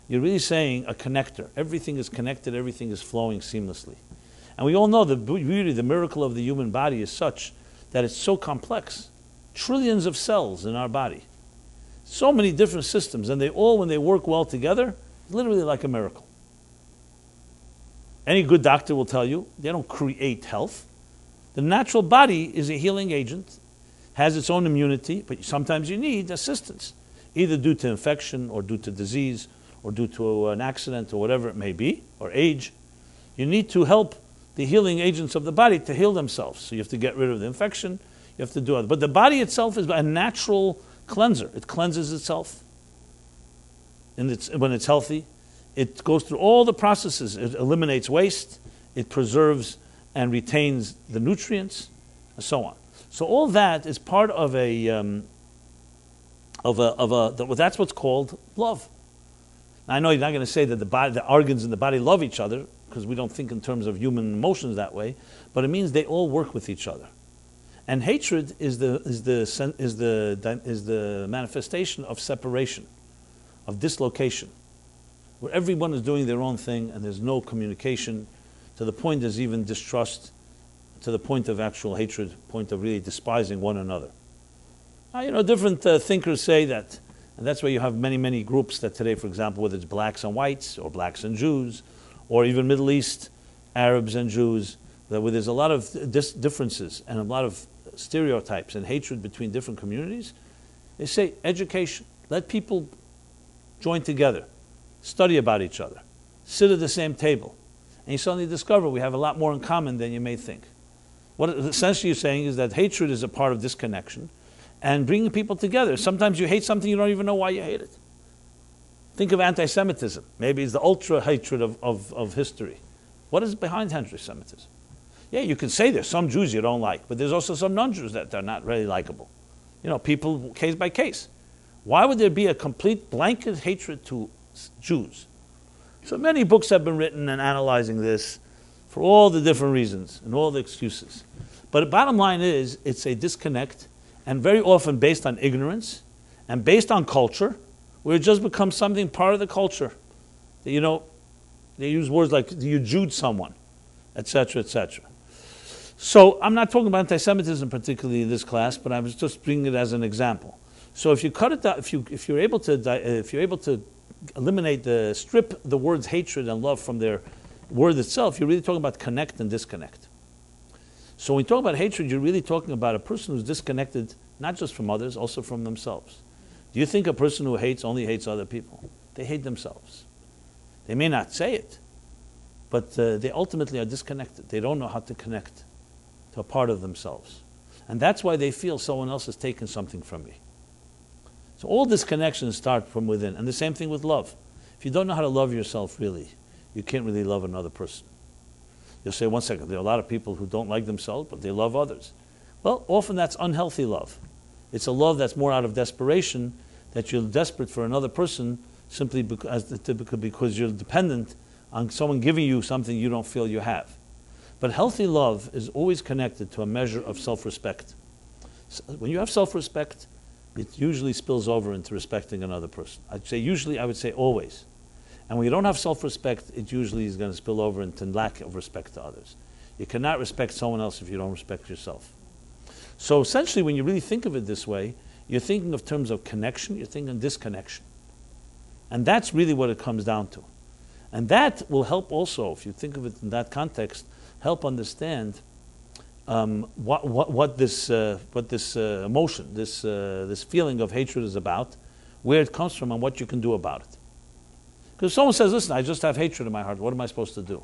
you're really saying a connector. Everything is connected, everything is flowing seamlessly. And we all know the beauty, the miracle of the human body is such that it's so complex. Trillions of cells in our body. So many different systems, and they all, when they work well together, literally like a miracle. Any good doctor will tell you they don't create health. The natural body is a healing agent, has its own immunity, but sometimes you need assistance either due to infection or due to disease or due to an accident or whatever it may be, or age, you need to help the healing agents of the body to heal themselves. So you have to get rid of the infection, you have to do it. But the body itself is a natural cleanser, it cleanses itself. And it's, when it's healthy, it goes through all the processes. It eliminates waste, it preserves and retains the nutrients, and so on. So all that is part of a, um, of a, of a well, that's what's called love. Now, I know you're not going to say that the, body, the organs in the body love each other, because we don't think in terms of human emotions that way, but it means they all work with each other. And hatred is the, is the, is the, is the manifestation of separation, of dislocation, where everyone is doing their own thing and there's no communication, to the point there's even distrust, to the point of actual hatred, point of really despising one another. Uh, you know, different uh, thinkers say that, and that's why you have many, many groups that today, for example, whether it's blacks and whites, or blacks and Jews, or even Middle East Arabs and Jews, that where there's a lot of dis- differences and a lot of stereotypes and hatred between different communities, they say education. Let people join together, study about each other, sit at the same table, and you suddenly discover we have a lot more in common than you may think. What essentially you're saying is that hatred is a part of disconnection, and bringing people together. Sometimes you hate something, you don't even know why you hate it. Think of anti Semitism. Maybe it's the ultra hatred of, of, of history. What is behind anti Semitism? Yeah, you can say there's some Jews you don't like, but there's also some non Jews that are not really likable. You know, people case by case. Why would there be a complete blanket hatred to Jews? So many books have been written and analyzing this for all the different reasons and all the excuses. But the bottom line is, it's a disconnect and very often based on ignorance and based on culture, where it just becomes something part of the culture. You know, they use words like you Jude someone, etc., etc. So I'm not talking about anti-Semitism particularly in this class, but I was just bringing it as an example. So if you cut it down, if you if you're able to if you're able to eliminate the strip the words hatred and love from their word itself, you're really talking about connect and disconnect. So when you talk about hatred, you're really talking about a person who's disconnected not just from others, also from themselves. Do you think a person who hates only hates other people? They hate themselves. They may not say it, but uh, they ultimately are disconnected. They don't know how to connect to a part of themselves. And that's why they feel someone else has taken something from me. So all these connections start from within. And the same thing with love. If you don't know how to love yourself really, you can't really love another person. You'll say, one second, there are a lot of people who don't like themselves, but they love others. Well, often that's unhealthy love. It's a love that's more out of desperation, that you're desperate for another person simply because, because you're dependent on someone giving you something you don't feel you have. But healthy love is always connected to a measure of self respect. So when you have self respect, it usually spills over into respecting another person. I'd say usually, I would say always. And when you don't have self respect, it usually is going to spill over into lack of respect to others. You cannot respect someone else if you don't respect yourself. So essentially, when you really think of it this way, you're thinking of terms of connection, you're thinking disconnection. And that's really what it comes down to. And that will help also, if you think of it in that context, help understand um, what, what, what, this, uh, what this uh, emotion, this, uh, this feeling of hatred is about, where it comes from, and what you can do about it. Because someone says, listen, I just have hatred in my heart, what am I supposed to do?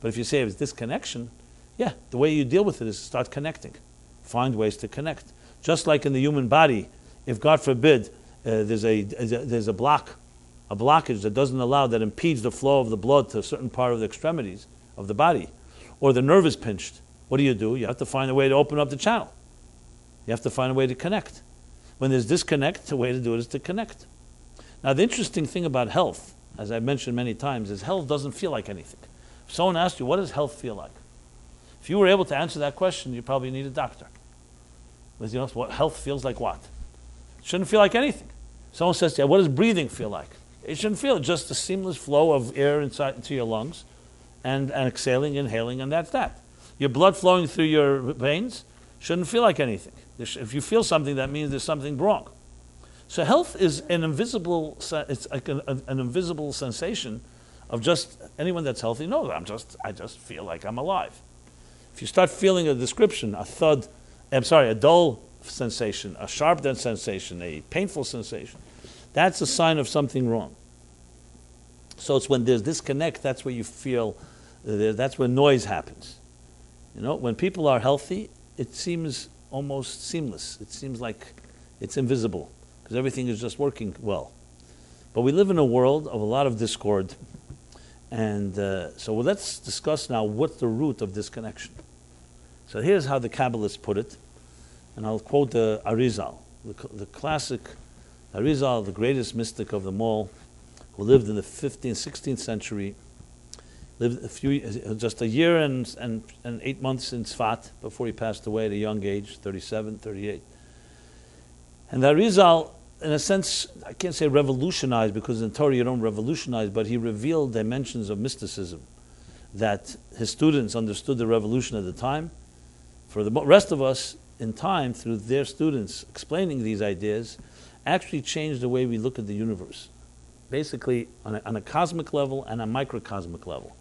But if you say it's disconnection, yeah, the way you deal with it is start connecting. Find ways to connect. Just like in the human body, if God forbid uh, there's, a, there's a block, a blockage that doesn't allow, that impedes the flow of the blood to a certain part of the extremities of the body, or the nerve is pinched, what do you do? You have to find a way to open up the channel. You have to find a way to connect. When there's disconnect, the way to do it is to connect. Now, the interesting thing about health, as I've mentioned many times, is health doesn't feel like anything. If someone asked you, what does health feel like? If you were able to answer that question, you probably need a doctor. Because you know what health feels like what? It shouldn't feel like anything. Someone says, to you, what does breathing feel like? It shouldn't feel just a seamless flow of air inside into your lungs and, and exhaling, inhaling, and that's that your blood flowing through your veins shouldn't feel like anything. If you feel something, that means there's something wrong. So health is an invisible, it's like an, an invisible sensation of just anyone that's healthy knows I'm just, I just feel like I'm alive. If you start feeling a description, a thud, I'm sorry, a dull sensation, a sharp sensation, a painful sensation, that's a sign of something wrong. So it's when there's disconnect, that's where you feel, that's where noise happens. You know, when people are healthy, it seems almost seamless. It seems like it's invisible because everything is just working well. But we live in a world of a lot of discord. And uh, so let's discuss now what's the root of disconnection. So here's how the Kabbalists put it. And I'll quote the Arizal, the, the classic Arizal, the greatest mystic of them all, who lived in the 15th, 16th century lived a few, just a year and, and, and eight months in Tzfat before he passed away at a young age, 37, 38. And the Arizal, in a sense, I can't say revolutionized because in Torah you don't revolutionize, but he revealed dimensions of mysticism that his students understood the revolution at the time. For the rest of us, in time, through their students explaining these ideas, actually changed the way we look at the universe. Basically, on a, on a cosmic level and a microcosmic level.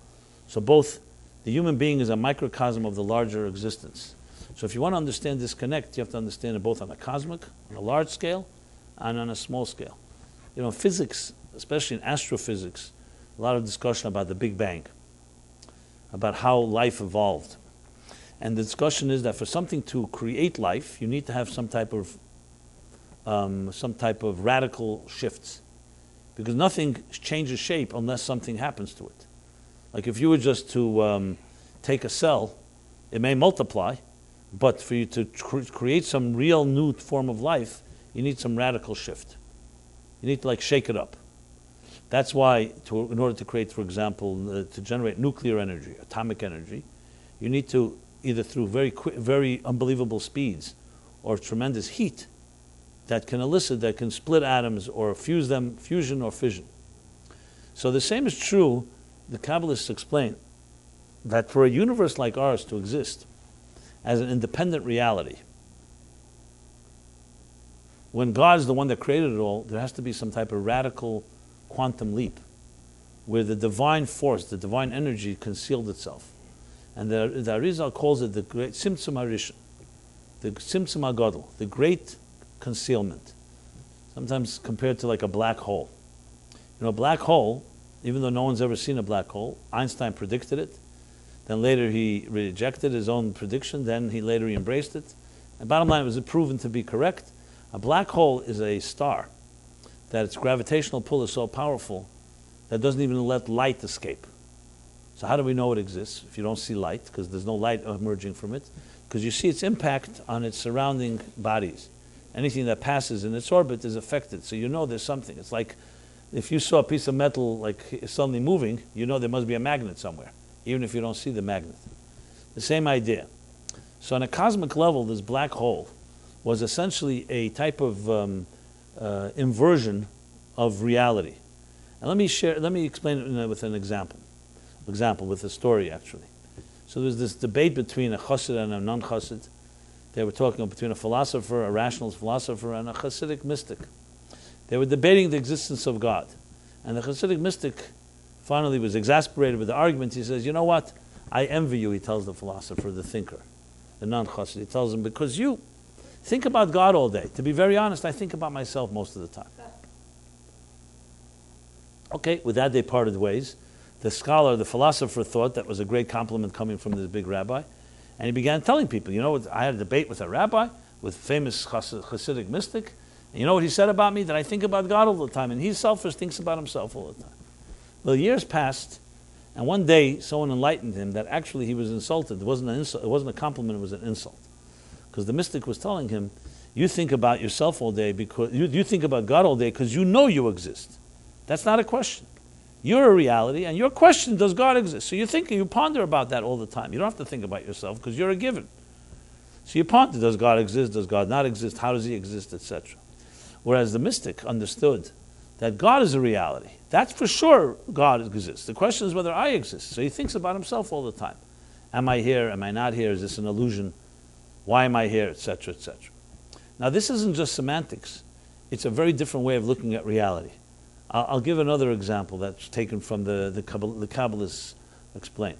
So both the human being is a microcosm of the larger existence. So if you want to understand disconnect, you have to understand it both on a cosmic, on a large scale, and on a small scale. You know, physics, especially in astrophysics, a lot of discussion about the Big Bang, about how life evolved. And the discussion is that for something to create life, you need to have some type of um, some type of radical shifts, because nothing changes shape unless something happens to it. Like if you were just to um, take a cell, it may multiply, but for you to cr- create some real new form of life, you need some radical shift. You need to like shake it up. That's why, to, in order to create, for example, uh, to generate nuclear energy, atomic energy, you need to either through very qu- very unbelievable speeds or tremendous heat that can elicit, that can split atoms or fuse them, fusion or fission. So the same is true, the Kabbalists explain, that for a universe like ours to exist as an independent reality, when God is the one that created it all, there has to be some type of radical quantum leap where the divine force, the divine energy concealed itself. And the, the Arizal calls it the great Tzimtzum HaRishon, the Tzimtzum Agadol, the great concealment. Sometimes compared to like a black hole. You know, a black hole, even though no one's ever seen a black hole, Einstein predicted it. Then later he rejected his own prediction. Then he later he embraced it. And bottom line, it was proven to be correct. A black hole is a star that its gravitational pull is so powerful that doesn't even let light escape. So how do we know it exists if you don't see light? Because there's no light emerging from it. Because you see its impact on its surrounding bodies. Anything that passes in its orbit is affected. So you know there's something. It's like if you saw a piece of metal like suddenly moving, you know there must be a magnet somewhere, even if you don't see the magnet. The same idea. So on a cosmic level, this black hole was essentially a type of um, uh, inversion of reality. And let me share. Let me explain it with an example. Example with a story, actually. So there's this debate between a chassid and a non-chassid. They were talking between a philosopher, a rationalist philosopher, and a Hasidic mystic. They were debating the existence of God. And the Hasidic mystic finally was exasperated with the argument. He says, You know what? I envy you, he tells the philosopher, the thinker, the non chassid. He tells him, Because you, think about God all day. To be very honest, I think about myself most of the time. Okay, with that they parted ways. The scholar, the philosopher, thought that was a great compliment coming from this big rabbi. And he began telling people, you know, I had a debate with a rabbi, with famous Hasidic mystic. And you know what he said about me? That I think about God all the time. And he's selfish, thinks about himself all the time. Well, years passed, and one day someone enlightened him that actually he was insulted. It wasn't, an insult, it wasn't a compliment, it was an insult. Because the mystic was telling him, you think about yourself all day because you, you think about God all day because you know you exist. That's not a question. You're a reality, and your question, does God exist? So you think, you ponder about that all the time. You don't have to think about yourself because you're a given. So you ponder, does God exist? Does God not exist? How does he exist, etc. Whereas the mystic understood that God is a reality. That's for sure God exists. The question is whether I exist. So he thinks about himself all the time. Am I here? Am I not here? Is this an illusion? Why am I here? Etc. Etc. Now, this isn't just semantics. It's a very different way of looking at reality. I'll, give another example that's taken from the, the, Kabbal, the Kabbalists explain.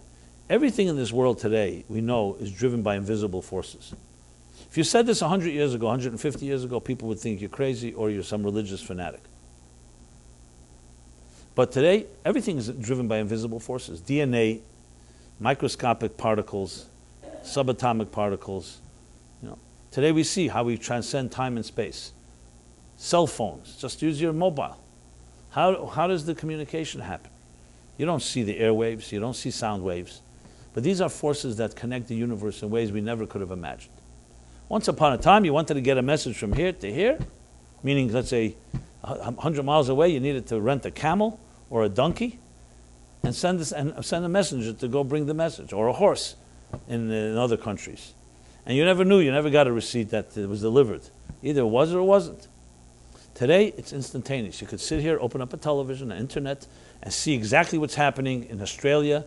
Everything in this world today, we know, is driven by invisible forces. If you said this 100 years ago, 150 years ago, people would think you're crazy or you're some religious fanatic. But today, everything is driven by invisible forces DNA, microscopic particles, subatomic particles, Today we see how we transcend time and space. Cell phones, just use your mobile. How, how does the communication happen? You don't see the airwaves, you don't see sound waves. But these are forces that connect the universe in ways we never could have imagined. Once upon a time, you wanted to get a message from here to here, meaning, let's say, 100 miles away, you needed to rent a camel or a donkey and send, this, and send a messenger to go bring the message, or a horse in, in other countries. And you never knew, you never got a receipt that it was delivered. Either it was or it wasn't. Today, it's instantaneous. You could sit here, open up a television, an internet, and see exactly what's happening in Australia,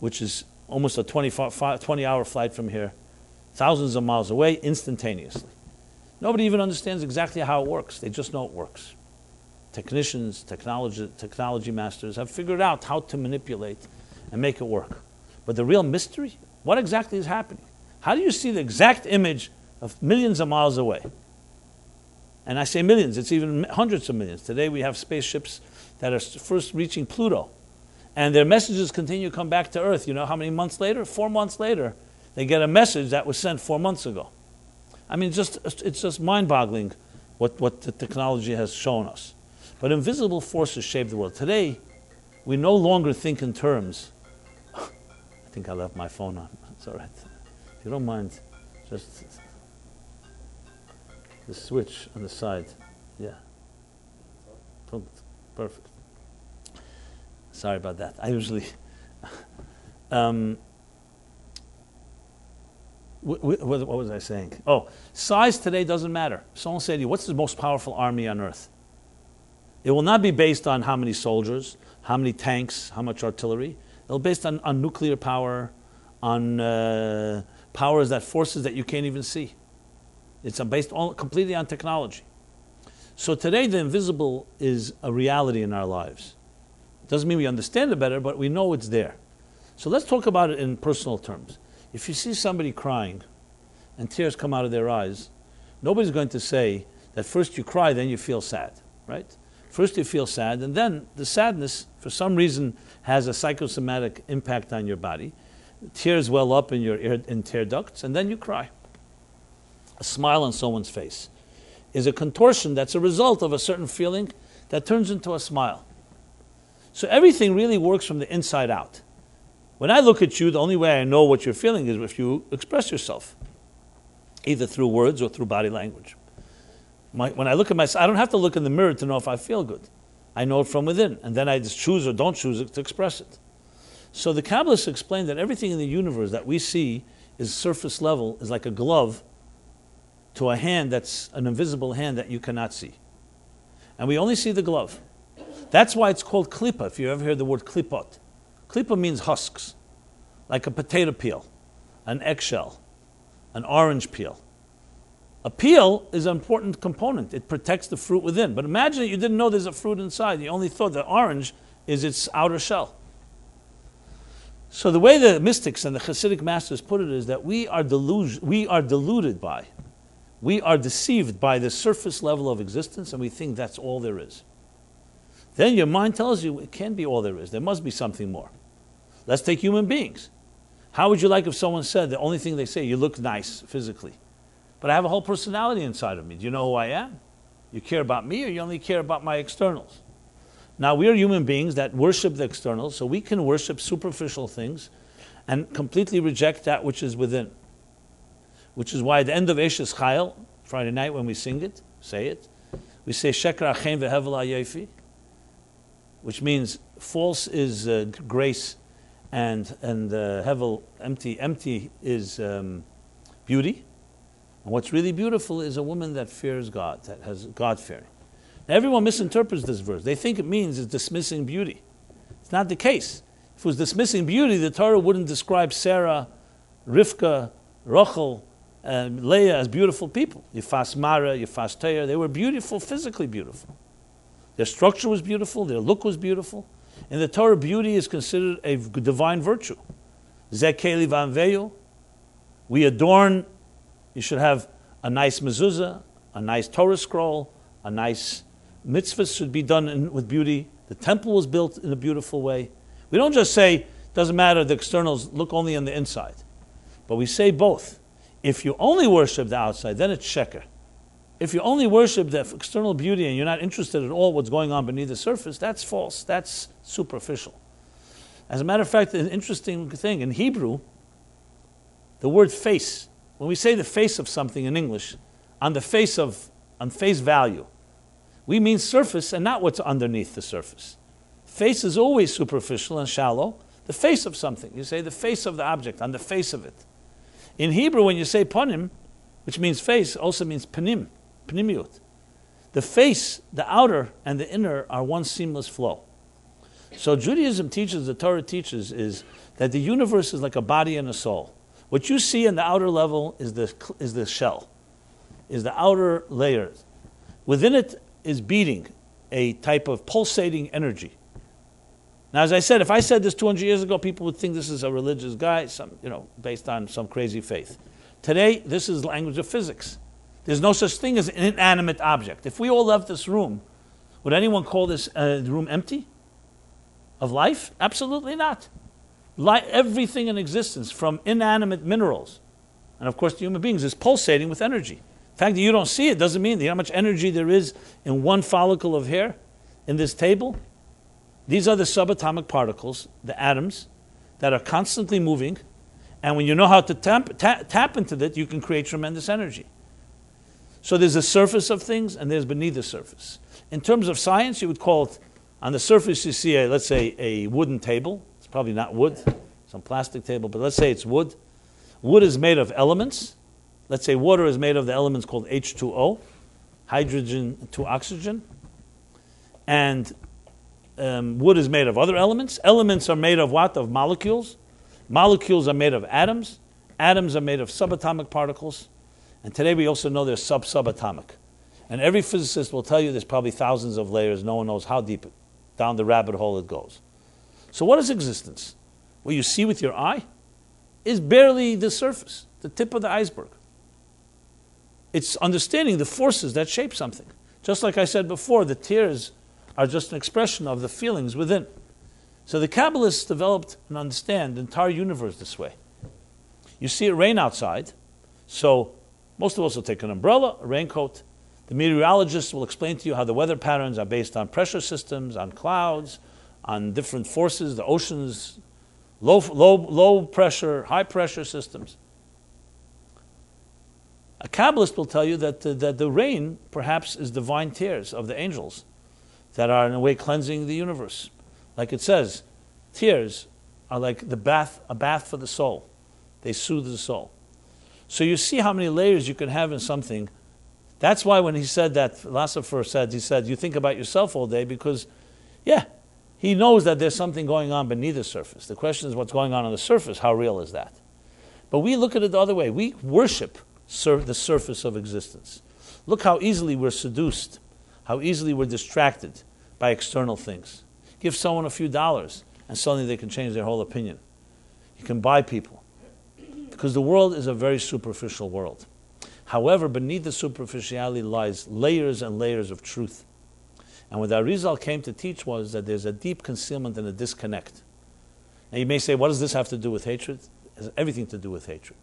which is almost a 20, 20 hour flight from here, thousands of miles away, instantaneously. Nobody even understands exactly how it works. They just know it works. Technicians, technology, technology masters have figured out how to manipulate and make it work. But the real mystery, what exactly is happening? How do you see the exact image of millions of miles away? And I say millions, it's even hundreds of millions. Today we have spaceships that are first reaching Pluto. And their messages continue to come back to Earth. You know how many months later? Four months later, they get a message that was sent four months ago. I mean, just, it's just mind boggling what, what the technology has shown us. But invisible forces shape the world. Today, we no longer think in terms. I think I left my phone on. It's all right. If you don't mind, just the switch on the side. Yeah. Perfect. Sorry about that. I usually. um, what, was I saying? Oh, size today doesn't matter. Someone said to you, What's the most powerful army on earth? It will not be based on how many soldiers, how many tanks, how much artillery. It'll be based on, on nuclear power, on uh, powers that forces that you can't even see. It's based all, completely on technology. So today, the invisible is a reality in our lives. It Doesn't mean we understand it better, but we know it's there. So let's talk about it in personal terms. If you see somebody crying and tears come out of their eyes, nobody's going to say that first you cry, then you feel sad, right? First you feel sad, and then the sadness, for some reason, has a psychosomatic impact on your body. Tears well up in your ear, in tear ducts, and then you cry. A smile on someone's face is a contortion that's a result of a certain feeling that turns into a smile. So everything really works from the inside out. When I look at you, the only way I know what you're feeling is if you express yourself, either through words or through body language. My, when I look at myself, I don't have to look in the mirror to know if I feel good. I know it from within, and then I just choose or don't choose to express it. So the Kabbalists explain that everything in the universe that we see is surface level, is like a glove to a hand that's an invisible hand that you cannot see. And we only see the glove. That's why it's called klipa, if you ever heard the word klipot. Klipa means husks, like a potato peel, an eggshell, an orange peel. A peel is an important component. It protects the fruit within. But imagine that you didn't know there's a fruit inside. You only thought the orange is its outer shell. So the way the mystics and the Hasidic masters put it is that we are, delug- we are deluded by we are deceived by the surface level of existence and we think that's all there is. Then your mind tells you it can't be all there is. There must be something more. Let's take human beings. How would you like if someone said the only thing they say, you look nice physically, but I have a whole personality inside of me? Do you know who I am? You care about me or you only care about my externals? Now, we are human beings that worship the externals, so we can worship superficial things and completely reject that which is within which is why at the end of Eshes Chayil, Friday night when we sing it, say it, we say Sheker Achem veHevel Yefi, which means false is uh, grace and, and uh, Hevel, empty, empty is um, beauty. And what's really beautiful is a woman that fears God, that has God fearing. Everyone misinterprets this verse. They think it means it's dismissing beauty. It's not the case. If it was dismissing beauty, the Torah wouldn't describe Sarah, Rivka, Rachel, um, Leah as beautiful people. Yifas Mara, Yifas Teir, they were beautiful, physically beautiful. Their structure was beautiful, their look was beautiful. In the Torah, beauty is considered a divine virtue. Zekeli vanveyu, we adorn, you should have a nice mezuzah, a nice Torah scroll, a nice mitzvah should be done in, with beauty. The temple was built in a beautiful way. We don't just say, doesn't matter, the externals, look only on the inside. But we say both. If you only worship the outside, then it's sheker. If you only worship the external beauty and you're not interested at all what's going on beneath the surface, that's false. That's superficial. As a matter of fact, an interesting thing in Hebrew, the word face, when we say the face of something in English, on the face of, on face value, we mean surface and not what's underneath the surface. Face is always superficial and shallow. The face of something. You say the face of the object, on the face of it. In Hebrew, when you say panim, which means face, also means panim, panimiut. The face, the outer, and the inner are one seamless flow. So Judaism teaches, the Torah teaches, is that the universe is like a body and a soul. What you see in the outer level is the, is the shell, is the outer layer. Within it is beating a type of pulsating energy. Now, as I said, if I said this 200 years ago, people would think this is a religious guy, some, you know, based on some crazy faith. Today, this is language of physics. There's no such thing as an inanimate object. If we all left this room, would anyone call this uh, room empty of life? Absolutely not. Light, everything in existence, from inanimate minerals, and of course, the human beings, is pulsating with energy. The fact that you don't see it doesn't mean how much energy there is in one follicle of hair in this table these are the subatomic particles, the atoms, that are constantly moving. And when you know how to tap, tap, tap into that, you can create tremendous energy. So there's a surface of things and there's beneath the surface. In terms of science, you would call it on the surface, you see, a, let's say, a wooden table. It's probably not wood, some plastic table, but let's say it's wood. Wood is made of elements. Let's say water is made of the elements called H2O, hydrogen to oxygen. and um, wood is made of other elements. Elements are made of what? Of molecules. Molecules are made of atoms. Atoms are made of subatomic particles. And today we also know they're sub subatomic. And every physicist will tell you there's probably thousands of layers. No one knows how deep down the rabbit hole it goes. So, what is existence? What you see with your eye is barely the surface, the tip of the iceberg. It's understanding the forces that shape something. Just like I said before, the tears are just an expression of the feelings within. So the Kabbalists developed and understand the entire universe this way. You see it rain outside, so most of us will take an umbrella, a raincoat. The meteorologists will explain to you how the weather patterns are based on pressure systems, on clouds, on different forces, the oceans, low, low, low pressure, high pressure systems. A Kabbalist will tell you that the, that the rain perhaps is divine tears of the angels that are in a way cleansing the universe. Like it says, tears are like the bath, a bath for the soul. They soothe the soul. So you see how many layers you can have in something. That's why when he said that, philosopher said, he said, you think about yourself all day because, yeah, he knows that there's something going on beneath the surface. The question is what's going on on the surface. How real is that? But we look at it the other way. We worship sur- the surface of existence. Look how easily we're seduced, how easily we're distracted by external things. Give someone a few dollars, and suddenly they can change their whole opinion. You can buy people. Because the world is a very superficial world. However, beneath the superficiality lies layers and layers of truth. And what Arizal came to teach was that there's a deep concealment and a disconnect. Now you may say, what does this have to do with hatred? It has everything to do with hatred.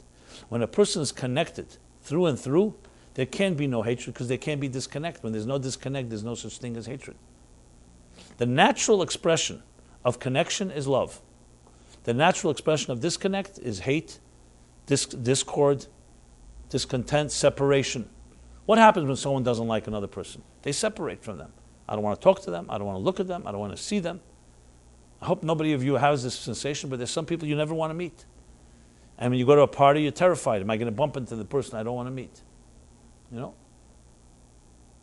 When a person is connected through and through, there can be no hatred because there can be disconnect. When there's no disconnect, there's no such thing as hatred. The natural expression of connection is love. The natural expression of disconnect is hate, discord, discontent, separation. What happens when someone doesn't like another person? They separate from them. I don't want to talk to them. I don't want to look at them. I don't want to see them. I hope nobody of you has this sensation, but there's some people you never want to meet. And when you go to a party, you're terrified. Am I going to bump into the person I don't want to meet? You know?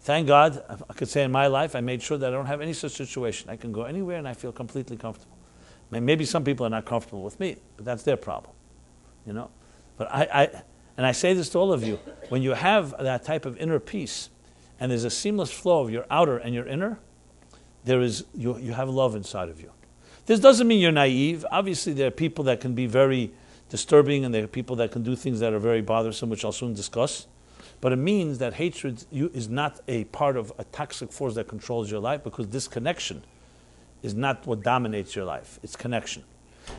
Thank God, I could say in my life, I made sure that I don't have any such situation. I can go anywhere and I feel completely comfortable. Maybe some people are not comfortable with me, but that's their problem. You know? But I, I and I say this to all of you, when you have that type of inner peace, and there's a seamless flow of your outer and your inner, there is you, you have love inside of you. This doesn't mean you're naive. Obviously, there are people that can be very disturbing, and there are people that can do things that are very bothersome, which I'll soon discuss. But it means that hatred is not a part of a toxic force that controls your life because this connection is not what dominates your life. It's connection.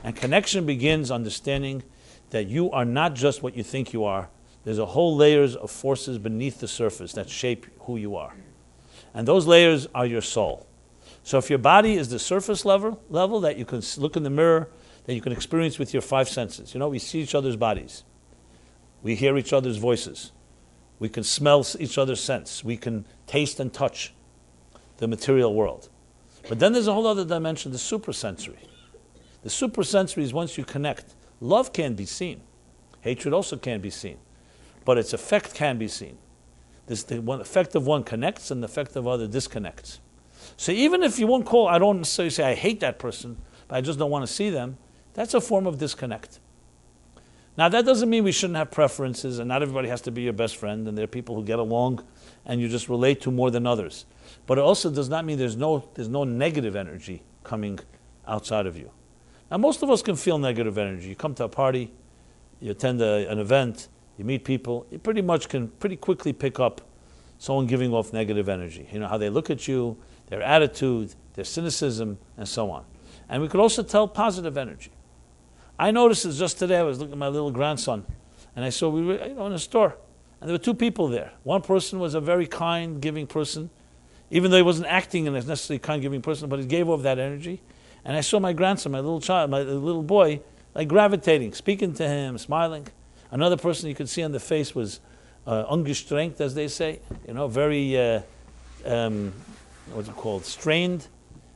And connection begins understanding that you are not just what you think you are. There's a whole layers of forces beneath the surface that shape who you are. And those layers are your soul. So if your body is the surface level, level that you can look in the mirror that you can experience with your five senses. You know, we see each other's bodies, we hear each other's voices, we can smell each other's scents, we can taste and touch the material world. But then there's a whole other dimension, the supersensory. The supersensory is once you connect. Love can be seen. Hatred also can be seen. But its effect can be seen. This, the one effect of one connects and the effect of other disconnects. So even if you won't call, I don't necessarily say I hate that person, but I just don't want to see them. That's a form of disconnect. Now, that doesn't mean we shouldn't have preferences, and not everybody has to be your best friend, and there are people who get along and you just relate to more than others. But it also does not mean there's no, there's no negative energy coming outside of you. Now, most of us can feel negative energy. You come to a party, you attend a, an event, you meet people, you pretty much can pretty quickly pick up someone giving off negative energy. You know, how they look at you, their attitude, their cynicism, and so on. And we could also tell positive energy. I noticed this just today. I was looking at my little grandson, and I saw we were you know, in a store, and there were two people there. One person was a very kind, giving person, even though he wasn't acting in a necessarily kind, giving person, but he gave off that energy. And I saw my grandson, my little child, my little boy, like gravitating, speaking to him, smiling. Another person you could see on the face was uh, ungestrengt, as they say, you know, very, uh, um, what's it called, strained,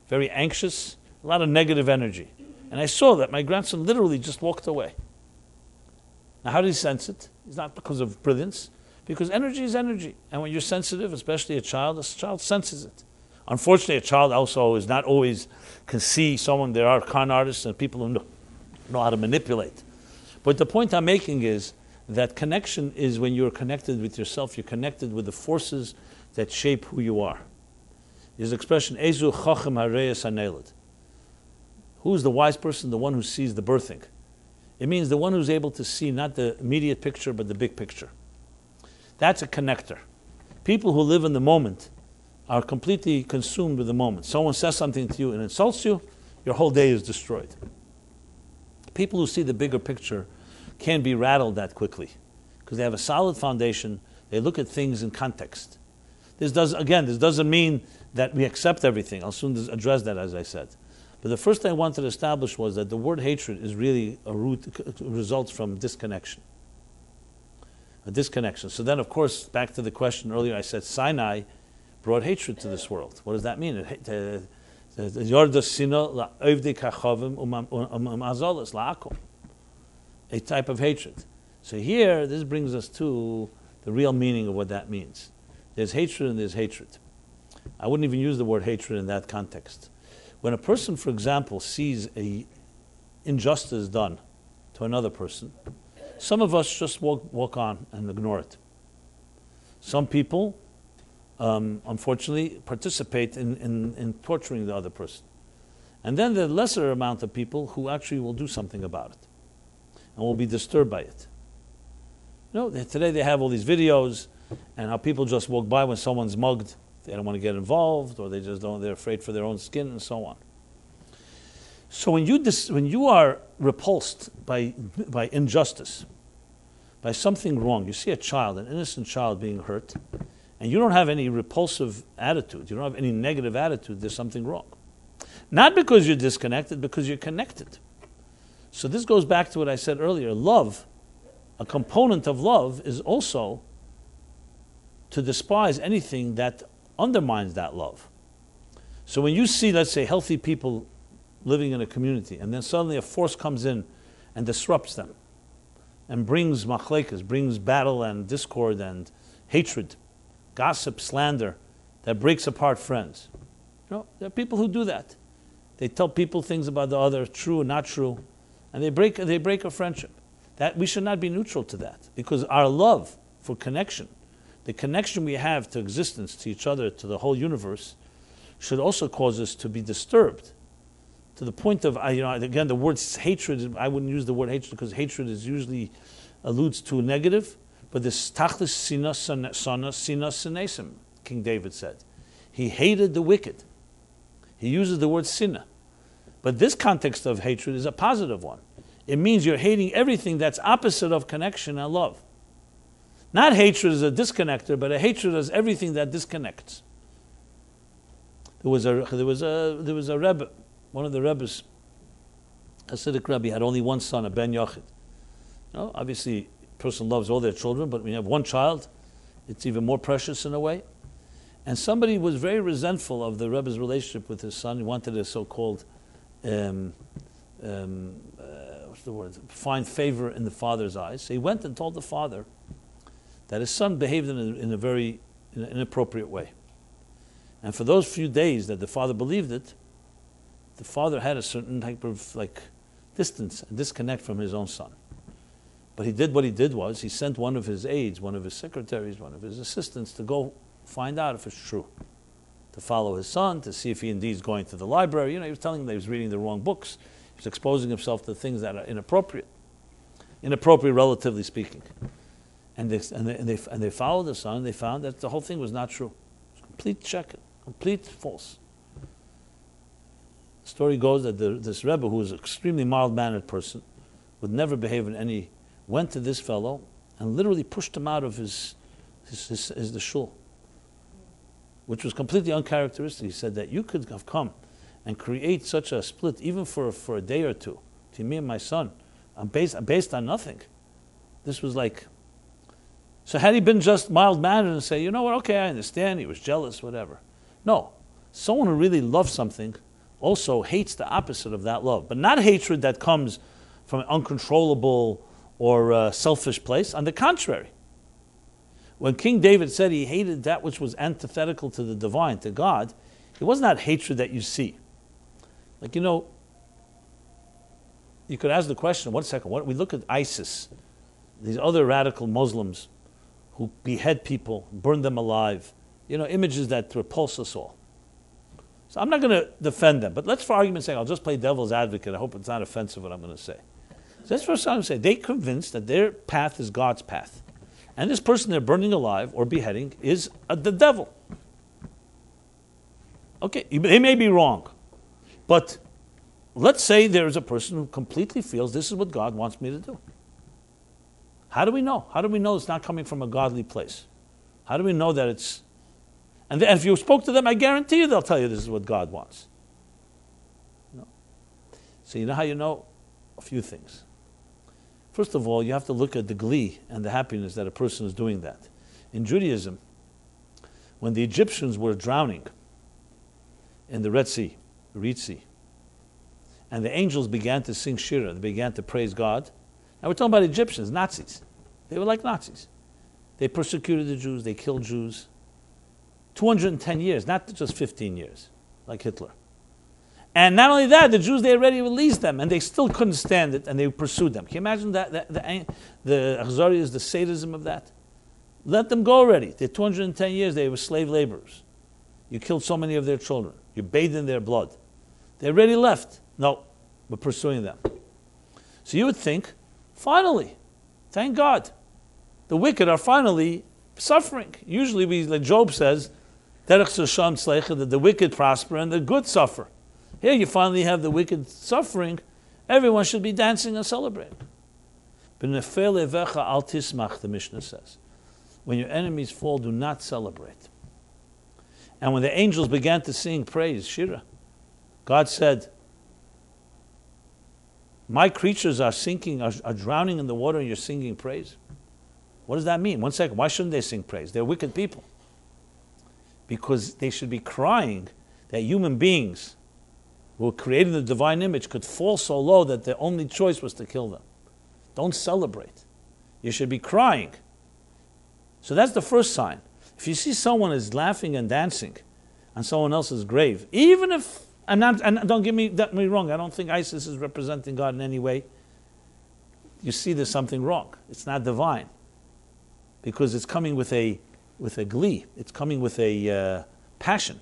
very anxious, a lot of negative energy. And I saw that my grandson literally just walked away. Now, how did he sense it? It's not because of brilliance, because energy is energy. And when you're sensitive, especially a child, a child senses it. Unfortunately, a child also is not always can see someone. There are con artists and people who know, know how to manipulate. But the point I'm making is that connection is when you're connected with yourself, you're connected with the forces that shape who you are. An expression, Ezu chachem hareyas Who's the wise person? The one who sees the birthing. It means the one who's able to see not the immediate picture, but the big picture. That's a connector. People who live in the moment are completely consumed with the moment. Someone says something to you and insults you, your whole day is destroyed. People who see the bigger picture can't be rattled that quickly because they have a solid foundation. They look at things in context. This does again. This doesn't mean that we accept everything. I'll soon address that, as I said. But the first thing I wanted to establish was that the word hatred is really a root results from disconnection. A disconnection. So then, of course, back to the question earlier, I said Sinai brought hatred to this world. What does that mean? A type of hatred. So here, this brings us to the real meaning of what that means. There's hatred and there's hatred. I wouldn't even use the word hatred in that context. When a person, for example, sees a injustice done to another person, some of us just walk, walk on and ignore it. Some people, um, unfortunately, participate in, in, in torturing the other person. And then the lesser amount of people who actually will do something about it and will be disturbed by it. You know, today they have all these videos and how people just walk by when someone's mugged. They don't want to get involved, or they just don't. They're afraid for their own skin, and so on. So when you dis, when you are repulsed by by injustice, by something wrong, you see a child, an innocent child being hurt, and you don't have any repulsive attitude, you don't have any negative attitude. There's something wrong. Not because you're disconnected, because you're connected. So this goes back to what I said earlier. Love, a component of love, is also to despise anything that undermines that love. So when you see, let's say, healthy people living in a community, and then suddenly a force comes in and disrupts them, and brings machlokes, brings battle and discord and hatred, gossip, slander, that breaks apart friends. You know, there are people who do that. They tell people things about the other, true or not true, and they break, they break a friendship. That we should not be neutral to that, because our love for connection the connection we have to existence, to each other, to the whole universe, should also cause us to be disturbed. To the point of, you know, again, the word hatred, I wouldn't use the word hatred because hatred is usually alludes to negative, but this tachlis sinas sana sina senesim, King David said. He hated the wicked. He uses the word sinna. But this context of hatred is a positive one. It means you're hating everything that's opposite of connection and love. Not hatred as a disconnector, but a hatred as everything that disconnects. There was a there was a there was a rebbe, one of the rebbes, Hasidic rebbe, had only one son, a ben Yochid. You know, obviously, person loves all their children, but when you have one child, it's even more precious in a way. And somebody was very resentful of the rebbe's relationship with his son. He wanted a so-called um, um, uh, what's the word? Find favor in the father's eyes. So he went and told the father that his son behaved in a, in a very in an inappropriate way. And for those few days that the father believed it, the father had a certain type of like distance and disconnect from his own son. But he did what he did was he sent one of his aides, one of his secretaries, one of his assistants to go find out if it's true. To follow his son, to see if he indeed is going to the library. You know, he was telling that he was reading the wrong books. He was exposing himself to things that are inappropriate. Inappropriate, relatively speaking and they, and they, and they, and they followed the son, they found that the whole thing was not true. It was complete check, complete false. The story goes that the, this Rebbe, who was an extremely mild mannered person, would never behave in any, went to this fellow and literally pushed him out of his, his, his, his the shul, which was completely uncharacteristic. He said that you could have come and create such a split, even for, for a day or two, between me and my son, based, based on nothing. This was like so had he been just mild mannered and say, you know what, okay, I understand, he was jealous, whatever. No. Someone who really loves something also hates the opposite of that love. But not hatred that comes from uncontrollable or uh, selfish place. On the contrary, when King David said he hated that which was antithetical to the divine, to God, it was not hatred that you see. Like, you know, you could ask the question one second, what, we look at ISIS, these other radical Muslims who behead people, burn them alive, you know, images that repulse us all. So I'm not going to defend them, but let's, for argument's sake, I'll just play devil's advocate. I hope it's not offensive what I'm going to say. That's what I'm saying. They convinced that their path is God's path. And this person they're burning alive or beheading is uh, the devil. Okay, they may be wrong. But let's say there is a person who completely feels this is what God wants me to do. How do we know? How do we know it's not coming from a godly place? How do we know that it's. And, if you spoke to them, I guarantee you they'll tell you this is what God wants. No. So, you know how you know? A few things. First of all, you have to look at the glee and the happiness that a person is doing that. In Judaism, when the Egyptians were drowning in the Red Sea, Sea, and the angels began to sing Shira, they began to praise God. Now we're talking about Egyptians, Nazis. They were like Nazis. They persecuted the Jews, they killed Jews. 210 years, not just 15 years, like Hitler. And not only that, the Jews, they already released them, and they still couldn't stand it, and they pursued them. Can you imagine that? Eh, the, the, the is the sadism of that? Let them go already. They're 210 years, they were slave laborers. You killed so many of their children. You bathed in their blood. They already left. No, we're pursuing them. So you would think, finally, thank God, the wicked are finally suffering. Usually, we, like Job says, that the wicked prosper and the good suffer. Here you finally have the wicked suffering. Everyone should be dancing and celebrating. The Mishnah says. When your enemies fall, do not celebrate. And when the angels began to sing praise, Shira, God said, my creatures are sinking, are, are drowning in the water, and you're singing praise. What does that mean? One second. Why shouldn't they sing praise? They're wicked people. Because they should be crying that human beings who were created in the divine image could fall so low that their only choice was to kill them. Don't celebrate. You should be crying. So that's the first sign. If you see someone is laughing and dancing on someone else's grave, even if I'm not, and don't get me, get me wrong, I don't think ISIS is representing God in any way. You see there's something wrong. It's not divine. Because it's coming with a, with a glee, it's coming with a uh, passion.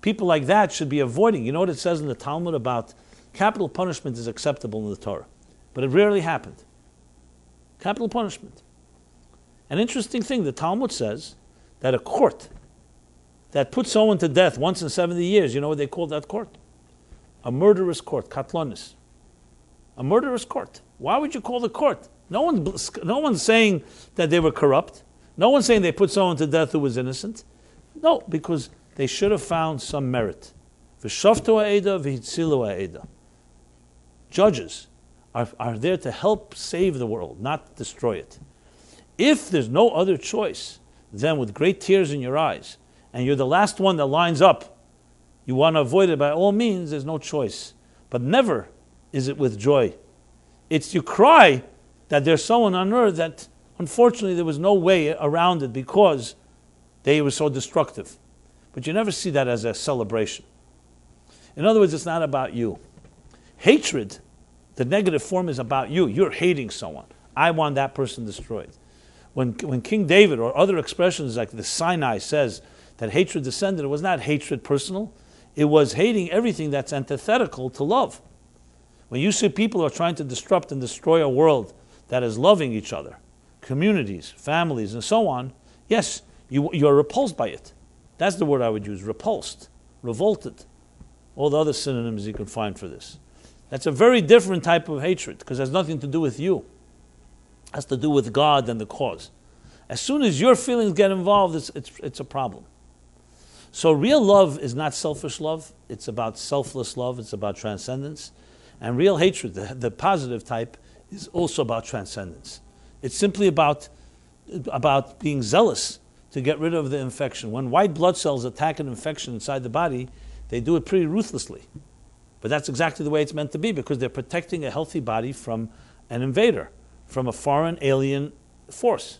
People like that should be avoiding. You know what it says in the Talmud about capital punishment is acceptable in the Torah, but it rarely happened. Capital punishment. An interesting thing, the Talmud says that a court that put someone to death once in 70 years, you know what they call that court? A murderous court, katlonis. A murderous court. Why would you call the court? No one's, no one's saying that they were corrupt. No one's saying they put someone to death who was innocent. No, because they should have found some merit. Judges are, are there to help save the world, not destroy it. If there's no other choice, then with great tears in your eyes, and you're the last one that lines up, you want to avoid it by all means, there's no choice. But never is it with joy. It's you cry that there's someone on earth that unfortunately there was no way around it because they were so destructive. But you never see that as a celebration. In other words, it's not about you. Hatred, the negative form is about you. You're hating someone. I want that person destroyed. When, when King David or other expressions like the Sinai says, that hatred descended, it was not hatred personal, it was hating everything that's antithetical to love. When you see people are trying to disrupt and destroy a world that is loving each other, communities, families, and so on, yes, you, you are repulsed by it. That's the word I would use repulsed, revolted, all the other synonyms you can find for this. That's a very different type of hatred because it has nothing to do with you, it has to do with God and the cause. As soon as your feelings get involved, it's, it's, it's a problem. So real love is not selfish love. It's about selfless love. It's about transcendence. And real hatred, the, the positive type, is also about transcendence. It's simply about, about being zealous to get rid of the infection. When white blood cells attack an infection inside the body, they do it pretty ruthlessly. But that's exactly the way it's meant to be because they're protecting a healthy body from an invader, from a foreign alien force.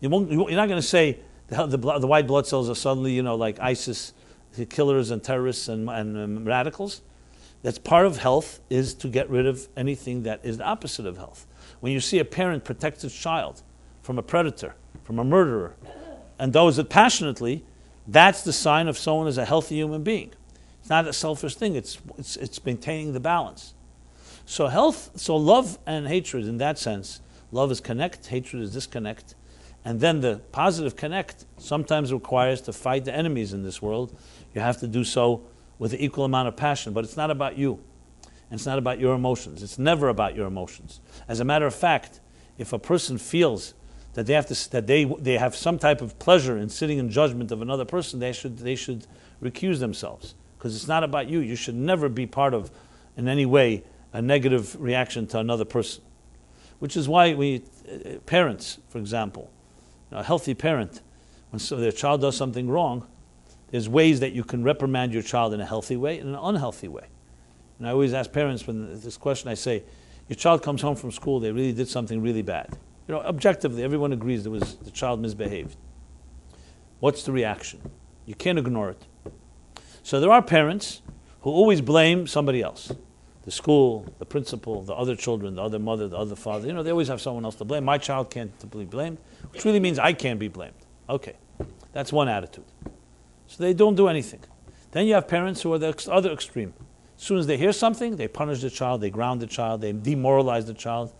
You are not going to say, the, the, the, white blood cells are suddenly, you know, like ISIS killers and terrorists and, and um, radicals. That's part of health is to get rid of anything that is the opposite of health. When you see a parent protect his child from a predator, from a murderer, and does it passionately, that's the sign of someone as a healthy human being. It's not a selfish thing, it's, it's, it's maintaining the balance. So, health, so love and hatred in that sense, love is connect, hatred is disconnect. And then the positive connect sometimes requires to fight the enemies in this world. You have to do so with an equal amount of passion, but it's not about you. And it's not about your emotions. It's never about your emotions. As a matter of fact, if a person feels that they have to that they they have some type of pleasure in sitting in judgment of another person, they should they should recuse themselves because it's not about you. You should never be part of, in any way, a negative reaction to another person. Which is why we uh, parents, for example, a healthy parent, when so their child does something wrong, there's ways that you can reprimand your child in a healthy way and an unhealthy way. And I always ask parents when this question, I say, your child comes home from school, they really did something really bad. You know, objectively, everyone agrees there was the child misbehaved. What's the reaction? You can't ignore it. So there are parents who always blame somebody else. The school, the principal, the other children, the other mother, the other father. You know, they always have someone else to blame. My child can't be blamed, which really means I can't be blamed. Okay, that's one attitude. So they don't do anything. Then you have parents who are the other extreme. As soon as they hear something, they punish the child, they ground the child, they demoralize the child.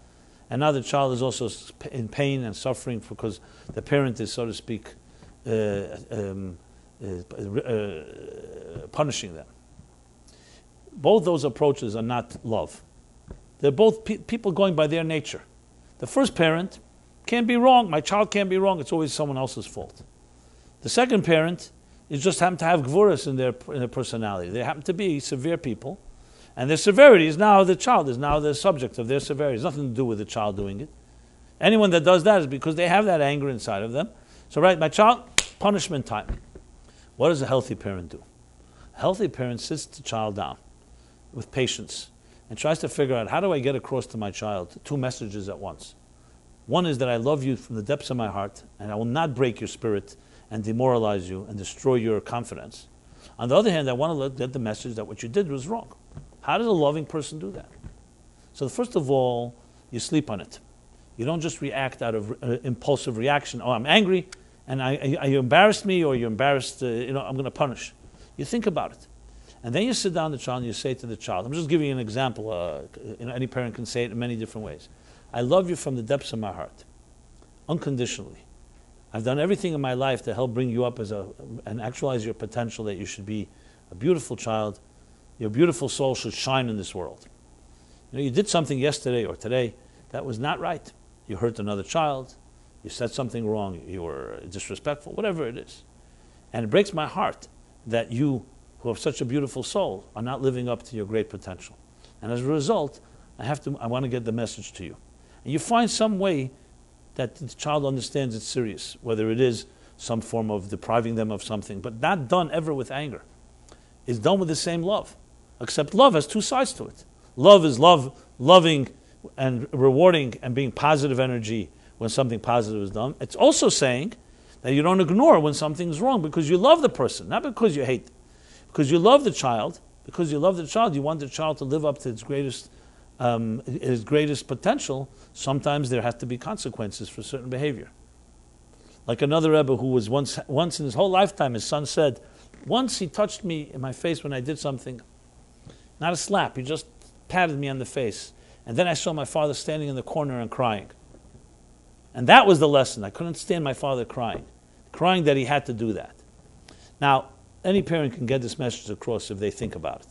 And now the child is also in pain and suffering because the parent is, so to speak, uh, um, uh, uh, punishing them. Both those approaches are not love. They're both pe- people going by their nature. The first parent can't be wrong. My child can't be wrong. It's always someone else's fault. The second parent is just happen to have gvuras in their, in their personality. They happen to be severe people and their severity is now the child is now the subject of their severity. It's nothing to do with the child doing it. Anyone that does that is because they have that anger inside of them. So, right, my child, punishment time. What does a healthy parent do? A healthy parent sits the child down with patience and tries to figure out how do I get across to my child two messages at once. One is that I love you from the depths of my heart and I will not break your spirit and demoralize you and destroy your confidence. On the other hand, I want to get the message that what you did was wrong. How does a loving person do that? So, first of all, you sleep on it. You don't just react out of uh, impulsive reaction. Oh, I'm angry, and I, I, you embarrassed me, or you're embarrassed, uh, you know, I'm going to punish. You think about it. And then you sit down the child and you say to the child, I'm just giving you an example. Uh, you know, any parent can say it in many different ways. I love you from the depths of my heart, unconditionally. I've done everything in my life to help bring you up as a, and actualize your potential that you should be a beautiful child your beautiful soul should shine in this world. You know, you did something yesterday or today that was not right. You hurt another child, you said something wrong, you were disrespectful, whatever it is. And it breaks my heart that you, who have such a beautiful soul, are not living up to your great potential. And as a result, I have to I want to get the message to you. And you find some way that the child understands it's serious, whether it is some form of depriving them of something, but not done ever with anger. It's done with the same love. Except love has two sides to it. Love is love, loving and rewarding and being positive energy when something positive is done. It's also saying that you don't ignore when something's wrong because you love the person, not because you hate. Because you love the child, because you love the child, you want the child to live up to its greatest, um, its greatest potential. Sometimes there have to be consequences for certain behavior. Like another Rebbe who was once, once in his whole lifetime, his son said, once he touched me in my face when I did something not a slap, he just patted me on the face. And then I saw my father standing in the corner and crying. And that was the lesson. I couldn't stand my father crying, crying that he had to do that. Now, any parent can get this message across if they think about it.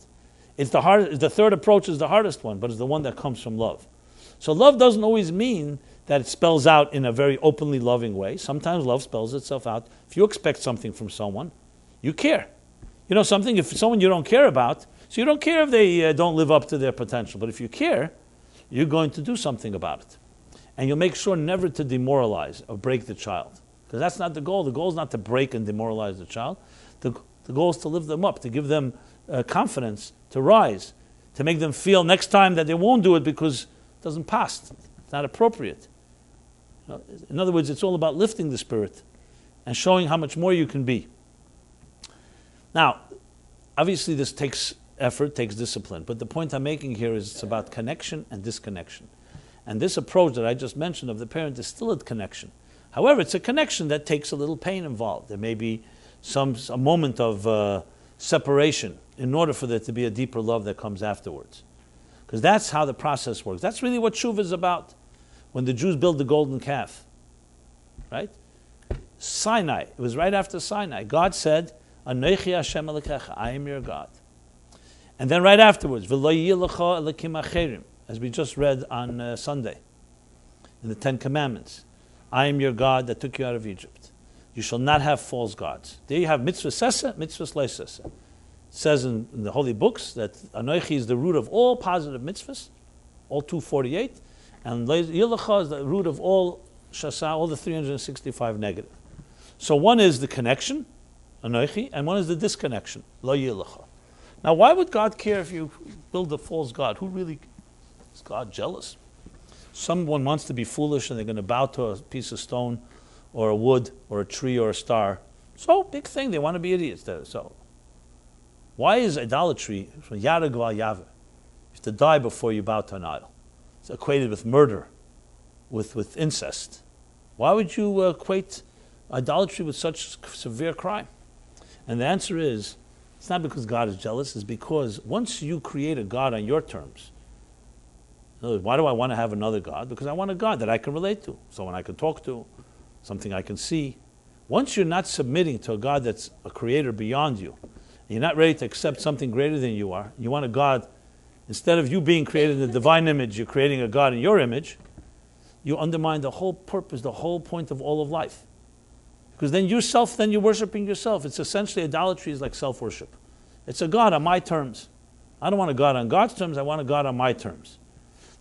It's the, hard, the third approach is the hardest one, but it's the one that comes from love. So love doesn't always mean that it spells out in a very openly loving way. Sometimes love spells itself out. If you expect something from someone, you care. You know something, if someone you don't care about, so you don't care if they uh, don't live up to their potential, but if you care, you're going to do something about it. And you'll make sure never to demoralize or break the child. Because that's not the goal. The goal is not to break and demoralize the child. The, the goal is to lift them up, to give them uh, confidence, to rise, to make them feel next time that they won't do it because it doesn't pass. It's not appropriate. In other words, it's all about lifting the spirit and showing how much more you can be. Now, obviously, this takes effort, takes discipline. But the point I'm making here is it's about connection and disconnection. And this approach that I just mentioned of the parent is still a connection. However, it's a connection that takes a little pain involved. There may be some a moment of uh, separation in order for there to be a deeper love that comes afterwards. Because that's how the process works. That's really what Shuv is about. When the Jews built the golden calf, right? Sinai, it was right after Sinai. God said, Hashem I am your God. And then right afterwards, as we just read on uh, Sunday in the Ten Commandments, I am your God that took you out of Egypt. You shall not have false gods. There you have mitzvah sesa, mitzvah sesa. It says in, in, the holy books that Anoichi is the root of all positive mitzvahs, all 248, and Yilacha is the root of all shasa, all the 365 negative. So one is the connection, Anoichi, and one is the disconnection, Lo Yilacha. Now, why would God care if you build a false God? Who really is God jealous? Someone wants to be foolish and they're going to bow to a piece of stone or a wood or a tree or a star. So, big thing, they want to be idiots. There. So, why is idolatry from yehareg v'al ya'avor? You have to die before you bow to an idol. It's equated with murder, with, with incest. Why would you equate idolatry with such severe crime? And the answer is it's not because God is jealous, it's because once you create a God on your terms, words, why do I want to have another God? Because I want a God that I can relate to, someone I can talk to, something I can see. Once you're not submitting to a God that's a creator beyond you, you're not ready to accept something greater than you are, you want a God, instead of you being created in the divine image, you're creating a God in your image, you undermine the whole purpose, the whole point of all of life. Because then yourself, then you're worshiping yourself. It's essentially idolatry is like self worship. It's a God on my terms. I don't want a God on God's terms, I want a God on my terms.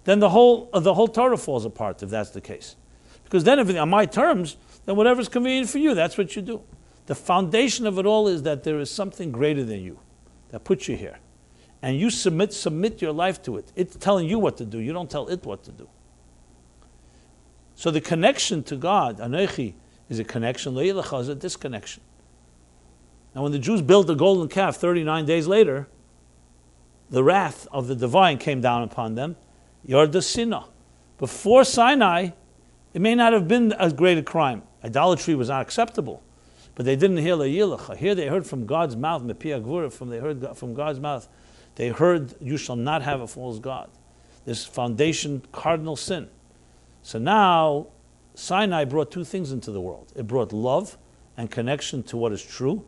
Then the whole, uh, the whole Torah falls apart if that's the case. Because then, everything on my terms, then whatever's convenient for you, that's what you do. The foundation of it all is that there is something greater than you that puts you here. And you submit, submit your life to it. It's telling you what to do, you don't tell it what to do. So the connection to God, Anechi, is a connection, Le'ilacha is a disconnection. Now, when the Jews built the golden calf 39 days later, the wrath of the divine came down upon them. Yardasina. Before Sinai, it may not have been as great a crime. Idolatry was not acceptable. But they didn't hear La'ilacha. Here they heard from God's mouth, Mepiagvura, from they heard from God's mouth. They heard, You shall not have a false God. This foundation, cardinal sin. So now Sinai brought two things into the world it brought love and connection to what is true,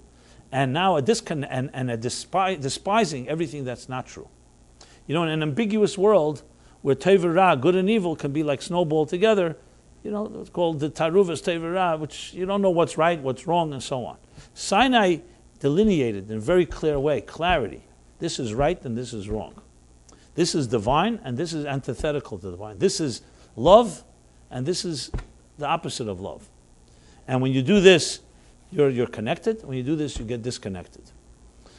and now a discon- and, and a despi- despising everything that's not true. You know, in an ambiguous world where Tevirah, good and evil, can be like snowball together, you know, it's called the Taruvas Tevirah, which you don't know what's right, what's wrong, and so on. Sinai delineated in a very clear way, clarity. This is right and this is wrong. This is divine and this is antithetical to divine. This is love and this is the opposite of love. And when you do this, you're, you're connected. When you do this, you get disconnected.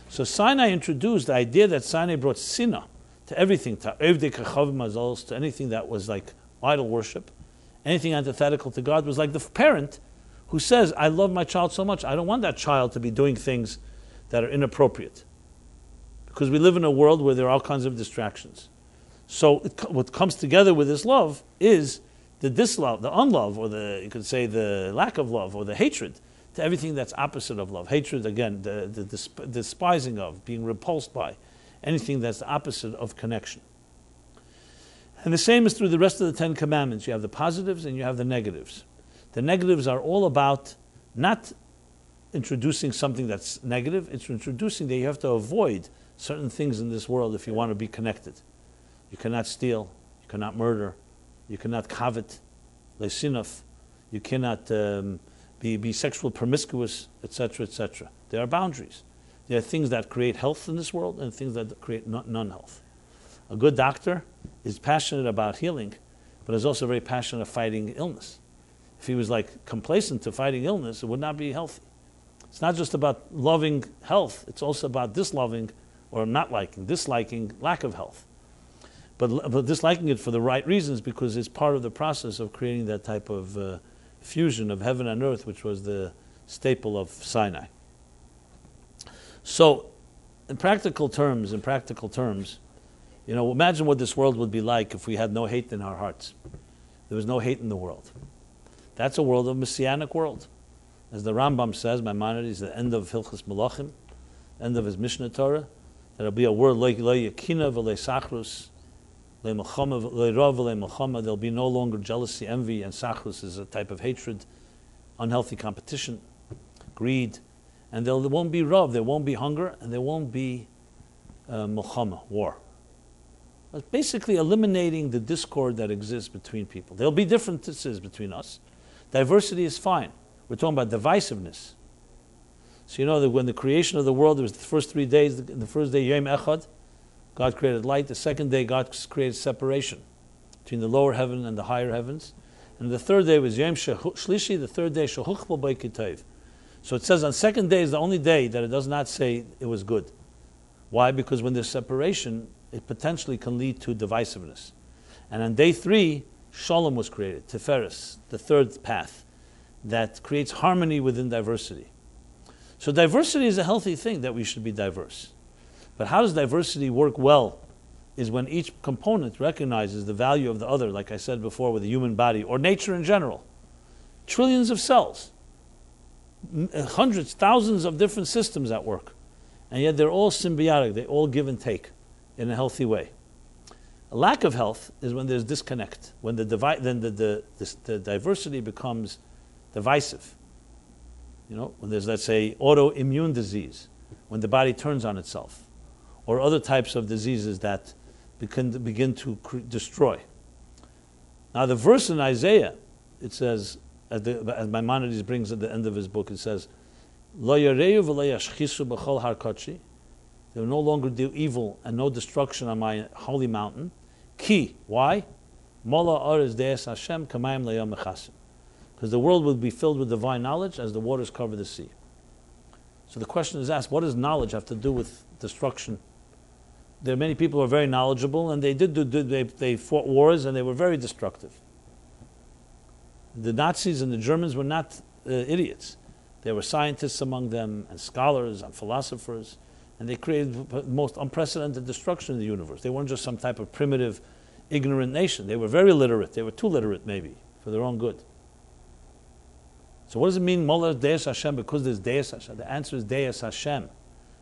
So Sinai introduced the idea that Sinai brought sinah to everything, to to anything that was like idol worship, anything antithetical to God was like the parent who says, I love my child so much, I don't want that child to be doing things that are inappropriate. Because we live in a world where there are all kinds of distractions. So it, what comes together with this love is the dislove, the unlove, or the you could say the lack of love, or the hatred to everything that's opposite of love. Hatred, again, the, the, despising of, being repulsed by, anything that's the opposite of connection. And the same is through the rest of the Ten Commandments. You have the positives and you have the negatives. The negatives are all about not introducing something that's negative, it's introducing that you have to avoid certain things in this world if you want to be connected. You cannot steal, you cannot murder, you cannot covet, lesinov, you cannot um, be, be sexual promiscuous, etc., etc. There are boundaries. There are things that create health in this world and things that create non health. A good doctor is passionate about healing, but is also very passionate of fighting illness. If he was like complacent to fighting illness, it would not be healthy. It's not just about loving health, it's also about disloving or not liking, disliking lack of health but, but disliking it for the right reasons because it's part of the process of creating that type of uh, fusion of heaven and earth, which was the staple of Sinai. So, in practical terms, in practical terms, you know, imagine what this world would be like if we had no hate in our hearts. There was no hate in the world. That's a world of messianic world. As the Rambam says, Maimonides, the end of Hilchos Melachim, end of his Mishneh Torah, there'll be a world like Yakina v'le Sachrus, There'll be no longer jealousy, envy, and Sachrus is a type of hatred, unhealthy competition, greed, and there won't be Rav, there won't be hunger, and there won't be uh, war. It's basically eliminating the discord that exists between people. There'll be differences between us. Diversity is fine. We're talking about divisiveness. So you know that when the creation of the world, it was the first three days, the first day, Yom Echad, God created light. The second day, God created separation between the lower heaven and the higher heavens. And the third day was Yom Shlishi, the third day, Shehuchbal Beikitev. So it says on second day is the only day that it does not say it was good. Why? Because when there's separation, it potentially can lead to divisiveness. And on day three, Shalom was created, Tiferes, the third path that creates harmony within diversity. So diversity is a healthy thing that we should be diverse. But how does diversity work well is when each component recognizes the value of the other, like I said before, with the human body or nature in general. Trillions of cells, uh, hundreds, thousands of different systems at work. And yet they're all symbiotic, they all give and take in a healthy way. A lack of health is when there's disconnect, when the, then the, the, the, the diversity becomes divisive. You know, when there's, let's say, autoimmune disease, when the body turns on itself or other types of diseases that begin, begin to destroy. Now, the verse in Isaiah, it says, as, the, as Maimonides brings at the end of his book, it says, They will no longer do evil and no destruction on my holy mountain. Ki, why? Aris Because the world will be filled with divine knowledge as the waters cover the sea. So the question is asked, what does knowledge have to do with destruction there are many people who are very knowledgeable, and they did do, they, they fought wars, and they were very destructive. The Nazis and the Germans were not uh, idiots. There were scientists among them, and scholars, and philosophers, and they created the most unprecedented destruction in the universe. They weren't just some type of primitive, ignorant nation. They were very literate. They were too literate, maybe, for their own good. So what does it mean, Mola Deus Hashem, because there's Deus Hashem? The answer is Deus Hashem,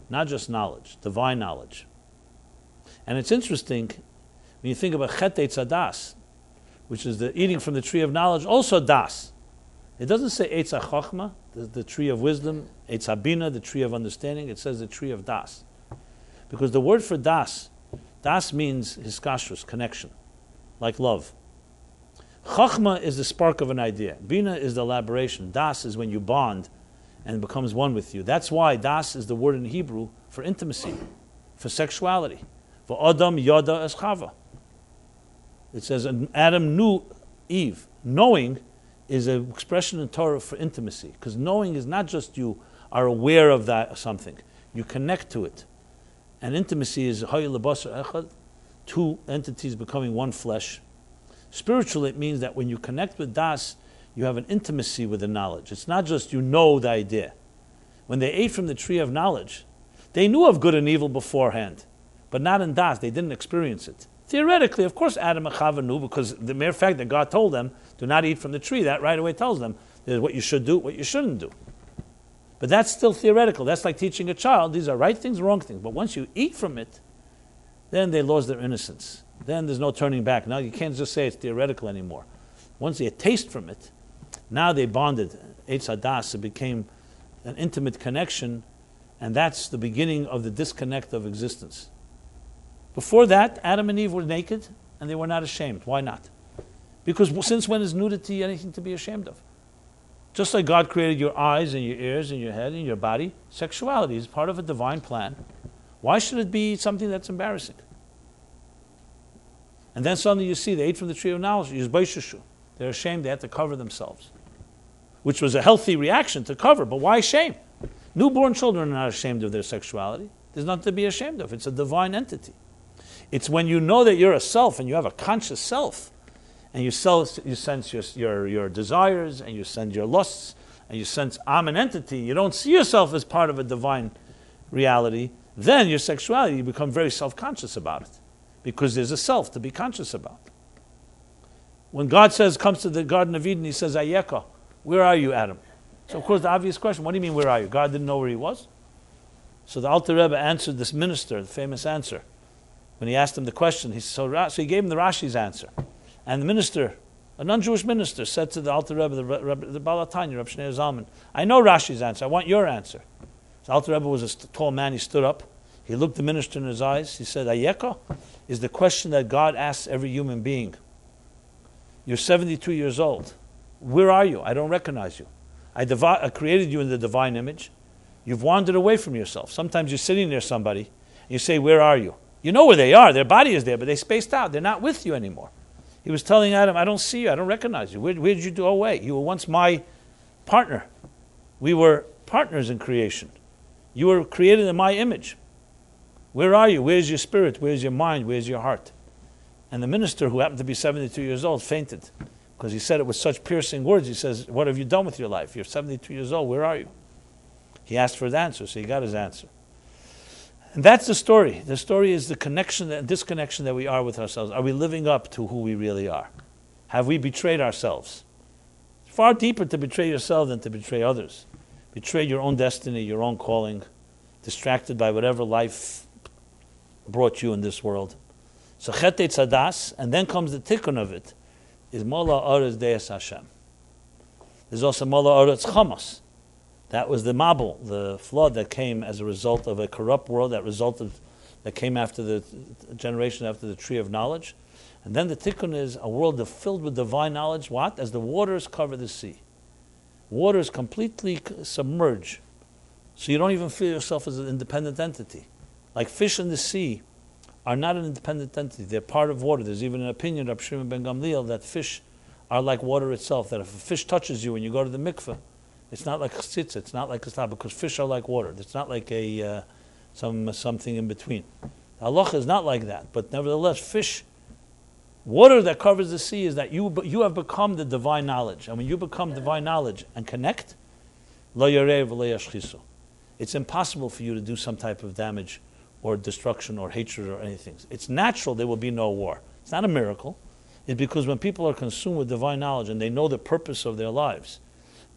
not just knowledge, divine knowledge. And it's interesting when you think about Chet Tzadas, which is the eating from the tree of knowledge, also das. It doesn't say Eitz HaChochma, the, the tree of wisdom, Eitz HaBina, the tree of understanding. It says the tree of das. Because the word for das, das means hiskashrus, connection, like love. Chachma is the spark of an idea. Bina is the elaboration. Das is when you bond and becomes one with you. That's why das is the word in Hebrew for intimacy, for sexuality. Adam Yada as Chava. It says Adam knew Eve. Knowing is an expression in Torah for intimacy, because knowing is not just you are aware of that something, you connect to it. And intimacy is two entities becoming one flesh. Spiritually, it means that when you connect with Das, you have an intimacy with the knowledge. It's not just you know the idea. When they ate from the tree of knowledge, they knew of good and evil beforehand but not in Das. They didn't experience it. Theoretically, of course, Adam and Chava knew because the mere fact that God told them, do not eat from the tree, that right away tells them what you should do, what you shouldn't do. But that's still theoretical. That's like teaching a child these are right things, wrong things. But once you eat from it, then they lost their innocence. Then there's no turning back. Now you can't just say it's theoretical anymore. Once they taste from it, now they bonded. Eitz Hadas, it became an intimate connection, and that's the beginning of the disconnect of existence. Before that, Adam and Eve were naked and they were not ashamed. Why not? Because since when is nudity anything to be ashamed of? Just like God created your eyes and your ears and your head and your body, sexuality is part of a divine plan. Why should it be something that's embarrassing? And then suddenly you see they ate from the tree of knowledge. They're ashamed. They had to cover themselves, which was a healthy reaction to cover. But why shame? Newborn children are not ashamed of their sexuality. There's nothing to be ashamed of. It's a divine entity. It's when you know that you're a self and you have a conscious self, and you, self, you sense your, your, your desires and you sense your lusts and you sense I'm an entity. You don't see yourself as part of a divine reality, then your sexuality, you become very self conscious about it because there's a self to be conscious about. When God says, comes to the Garden of Eden, he says, Ayeka, where are you, Adam? So, of course, the obvious question, what do you mean, where are you? God didn't know where he was? So the Alter Rebbe answered this minister, the famous answer. When he asked him the question, he, so, so he gave him the Rashi's answer. And the minister, a non-Jewish minister, said to the Alter Rebbe, the, Rebbe, the Baal HaTanya, Reb Shneur Zalman, I know Rashi's answer, I want your answer. So Alter Rebbe was a tall man, he stood up, he looked the minister in his eyes, he said, Ayeka is the question that God asks every human being. You're 72 years old. Where are you? I don't recognize you. I, divi- I created you in the divine image. You've wandered away from yourself. Sometimes you're sitting near somebody, and you say, Where are you? You know where they are. Their body is there, but they spaced out. They're not with you anymore. He was telling Adam, I don't see you. I don't recognize you. Where, where did you go away? Oh, you were once my partner. We were partners in creation. You were created in my image. Where are you? Where's your spirit? Where's your mind? Where's your heart? And the minister, who happened to be 72 years old, fainted because he said it with such piercing words. He says, What have you done with your life? You're 72 years old. Where are you? He asked for his answer, so he got his answer. And that's the story. The story is the connection, and disconnection that we are with ourselves. Are we living up to who we really are? Have we betrayed ourselves? It's far deeper to betray yourself than to betray others. Betray your own destiny, your own calling, distracted by whatever life brought you in this world. So chete tzadas, and then comes the tikkun of it, is mola oretz deis Hashem. There's also mola oretz chamos. That was the mabul, the flood that came as a result of a corrupt world that resulted, that came after the generation after the tree of knowledge. And then the tikkun is a world filled with divine knowledge. What? As the waters cover the sea. Waters completely submerge. So you don't even feel yourself as an independent entity. Like fish in the sea are not an independent entity. They're part of water. There's even an opinion of Shimon ben Gamliel that fish are like water itself. That if a fish touches you when you go to the mikveh, it's not like chatzitza. It's not like a stop because fish are like water. It's not like a uh, some something in between. Allah is not like that, but nevertheless, fish, water that covers the sea is that you you have become the divine knowledge, and when you become divine knowledge and connect, It's impossible for you to do some type of damage, or destruction, or hatred, or anything. It's natural there will be no war. It's not a miracle. It's because when people are consumed with divine knowledge and they know the purpose of their lives,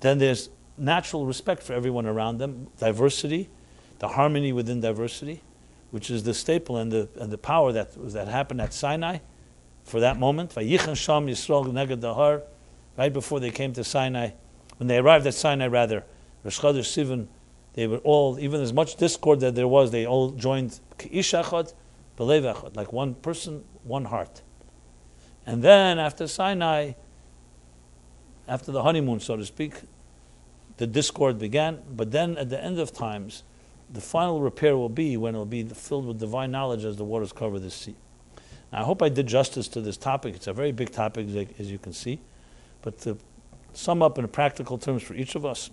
then there's natural respect for everyone around them, diversity, the harmony within diversity, which is the staple and the, and the power that, that happened at Sinai for that moment. Right before they came to Sinai. When they arrived at Sinai, rather, Rosh Chodesh Sivan, they were all, even as much discord that there was, they all joined Ishachot, Belev like one person, one heart. And then after Sinai, after the honeymoon, so to speak, the discord began. But then at the end of times, the final repair will be when it will be filled with divine knowledge as the waters cover the sea. Now, I hope I did justice to this topic. It's a very big topic, as you can see. But to sum up in practical terms for each of us,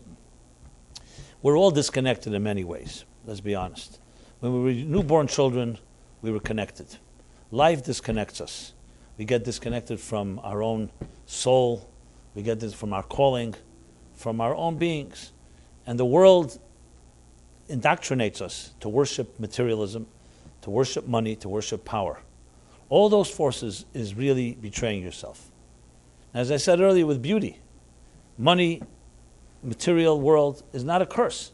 we're all disconnected in many ways, let's be honest. When we were newborn children, we were connected. Life disconnects us. We get disconnected from our own soul, we get this from our calling, from our own beings. And the world indoctrinates us to worship materialism, to worship money, to worship power. All those forces is really betraying yourself. As I said earlier with beauty, money, material world is not a curse,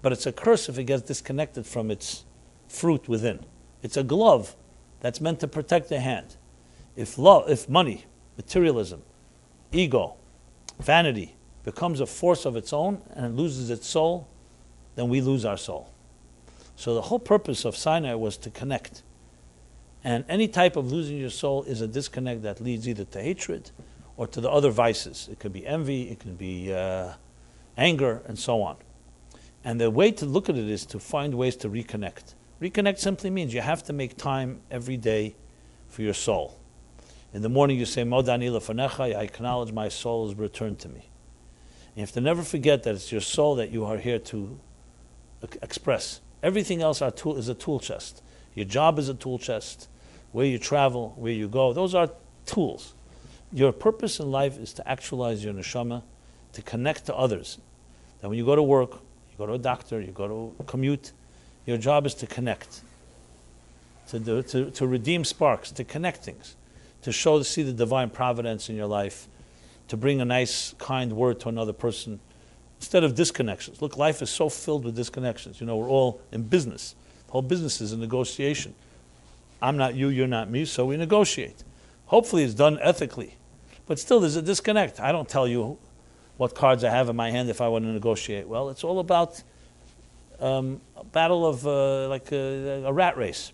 but it's a curse if it gets disconnected from its fruit within. It's a glove that's meant to protect the hand. If love, if money, materialism, ego, vanity, becomes a force of its own and it loses its soul, then we lose our soul. So the whole purpose of Sinai was to connect. And any type of losing your soul is a disconnect that leads either to hatred or to the other vices. It could be envy, it could be uh, anger, and so on. And the way to look at it is to find ways to reconnect. Reconnect simply means you have to make time every day for your soul. In the morning you say, I acknowledge my soul has returned to me. You have to never forget that it's your soul that you are here to express. Everything else tool, is a tool chest. Your job is a tool chest. Where you travel, where you go, those are tools. Your purpose in life is to actualize your neshama, to connect to others. That when you go to work, you go to a doctor, you go to commute, Your job is to connect, to, do, to, to redeem sparks, to connect things, to show, to see the divine providence in your life, to bring a nice, kind word to another person, instead of disconnections. Look, life is so filled with disconnections. You know, we're all in business. The whole business is a negotiation. I'm not you, you're not me, so we negotiate. Hopefully, it's done ethically. But still, there's a disconnect. I don't tell you what cards I have in my hand if I want to negotiate. Well, it's all about um, a battle of uh, like a, a, rat race.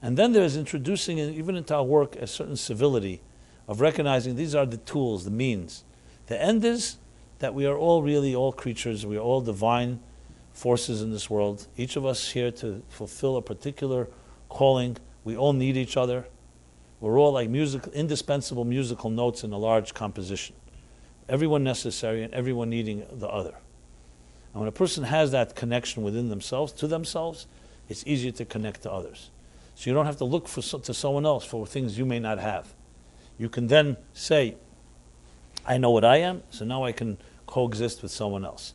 And then there's introducing, even into our work, a certain civility of recognizing these are the tools, the means. The end is that we are all really all creatures, we are all divine forces in this world. Each of us here to fulfill a particular calling. We all need each other. We're all like music, indispensable musical notes in a large composition. Everyone necessary and everyone needing the other. And when a person has that connection within themselves, to themselves, it's easier to connect to others. So you don't have to look for, to someone else for things you may not have. You can then say, I know what I am, so now I can coexist with someone else.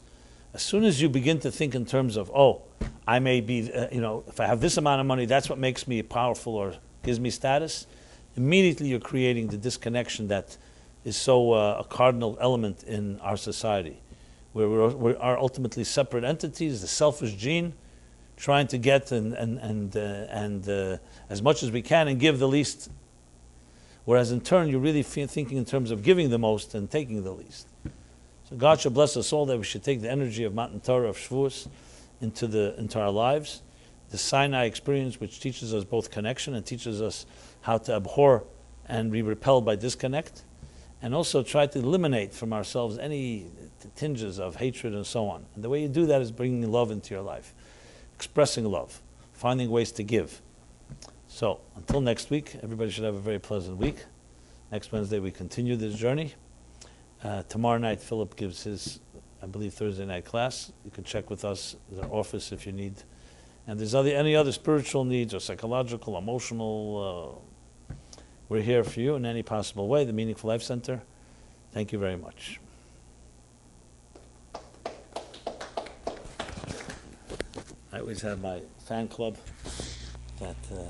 As soon as you begin to think in terms of, oh, I may be, uh, you know, if I have this amount of money, that's what makes me powerful or gives me status, immediately you're creating the disconnection that is so uh, a cardinal element in our society, where we are ultimately separate entities, the selfish gene, trying to get and, and, and, uh, and uh, as much as we can and give the least. Whereas in turn, you're really thinking in terms of giving the most and taking the least. So God should bless us all that we should take the energy of Matan Torah, of Shavuos, into, the, into our lives. The Sinai experience, which teaches us both connection and teaches us how to abhor and be repelled by disconnect, and also try to eliminate from ourselves any tinges of hatred and so on. And the way you do that is bringing love into your life, expressing love, finding ways to give. So, until next week, everybody should have a very pleasant week. Next Wednesday, we continue this journey. Uh, tomorrow night, Philip gives his, I believe, Thursday night class. You can check with us, at our office, if you need. And there's other, any other spiritual needs or psychological, emotional, uh, we're here for you in any possible way. The Meaningful Life Center. Thank you very much. I always have my fan club that. Uh,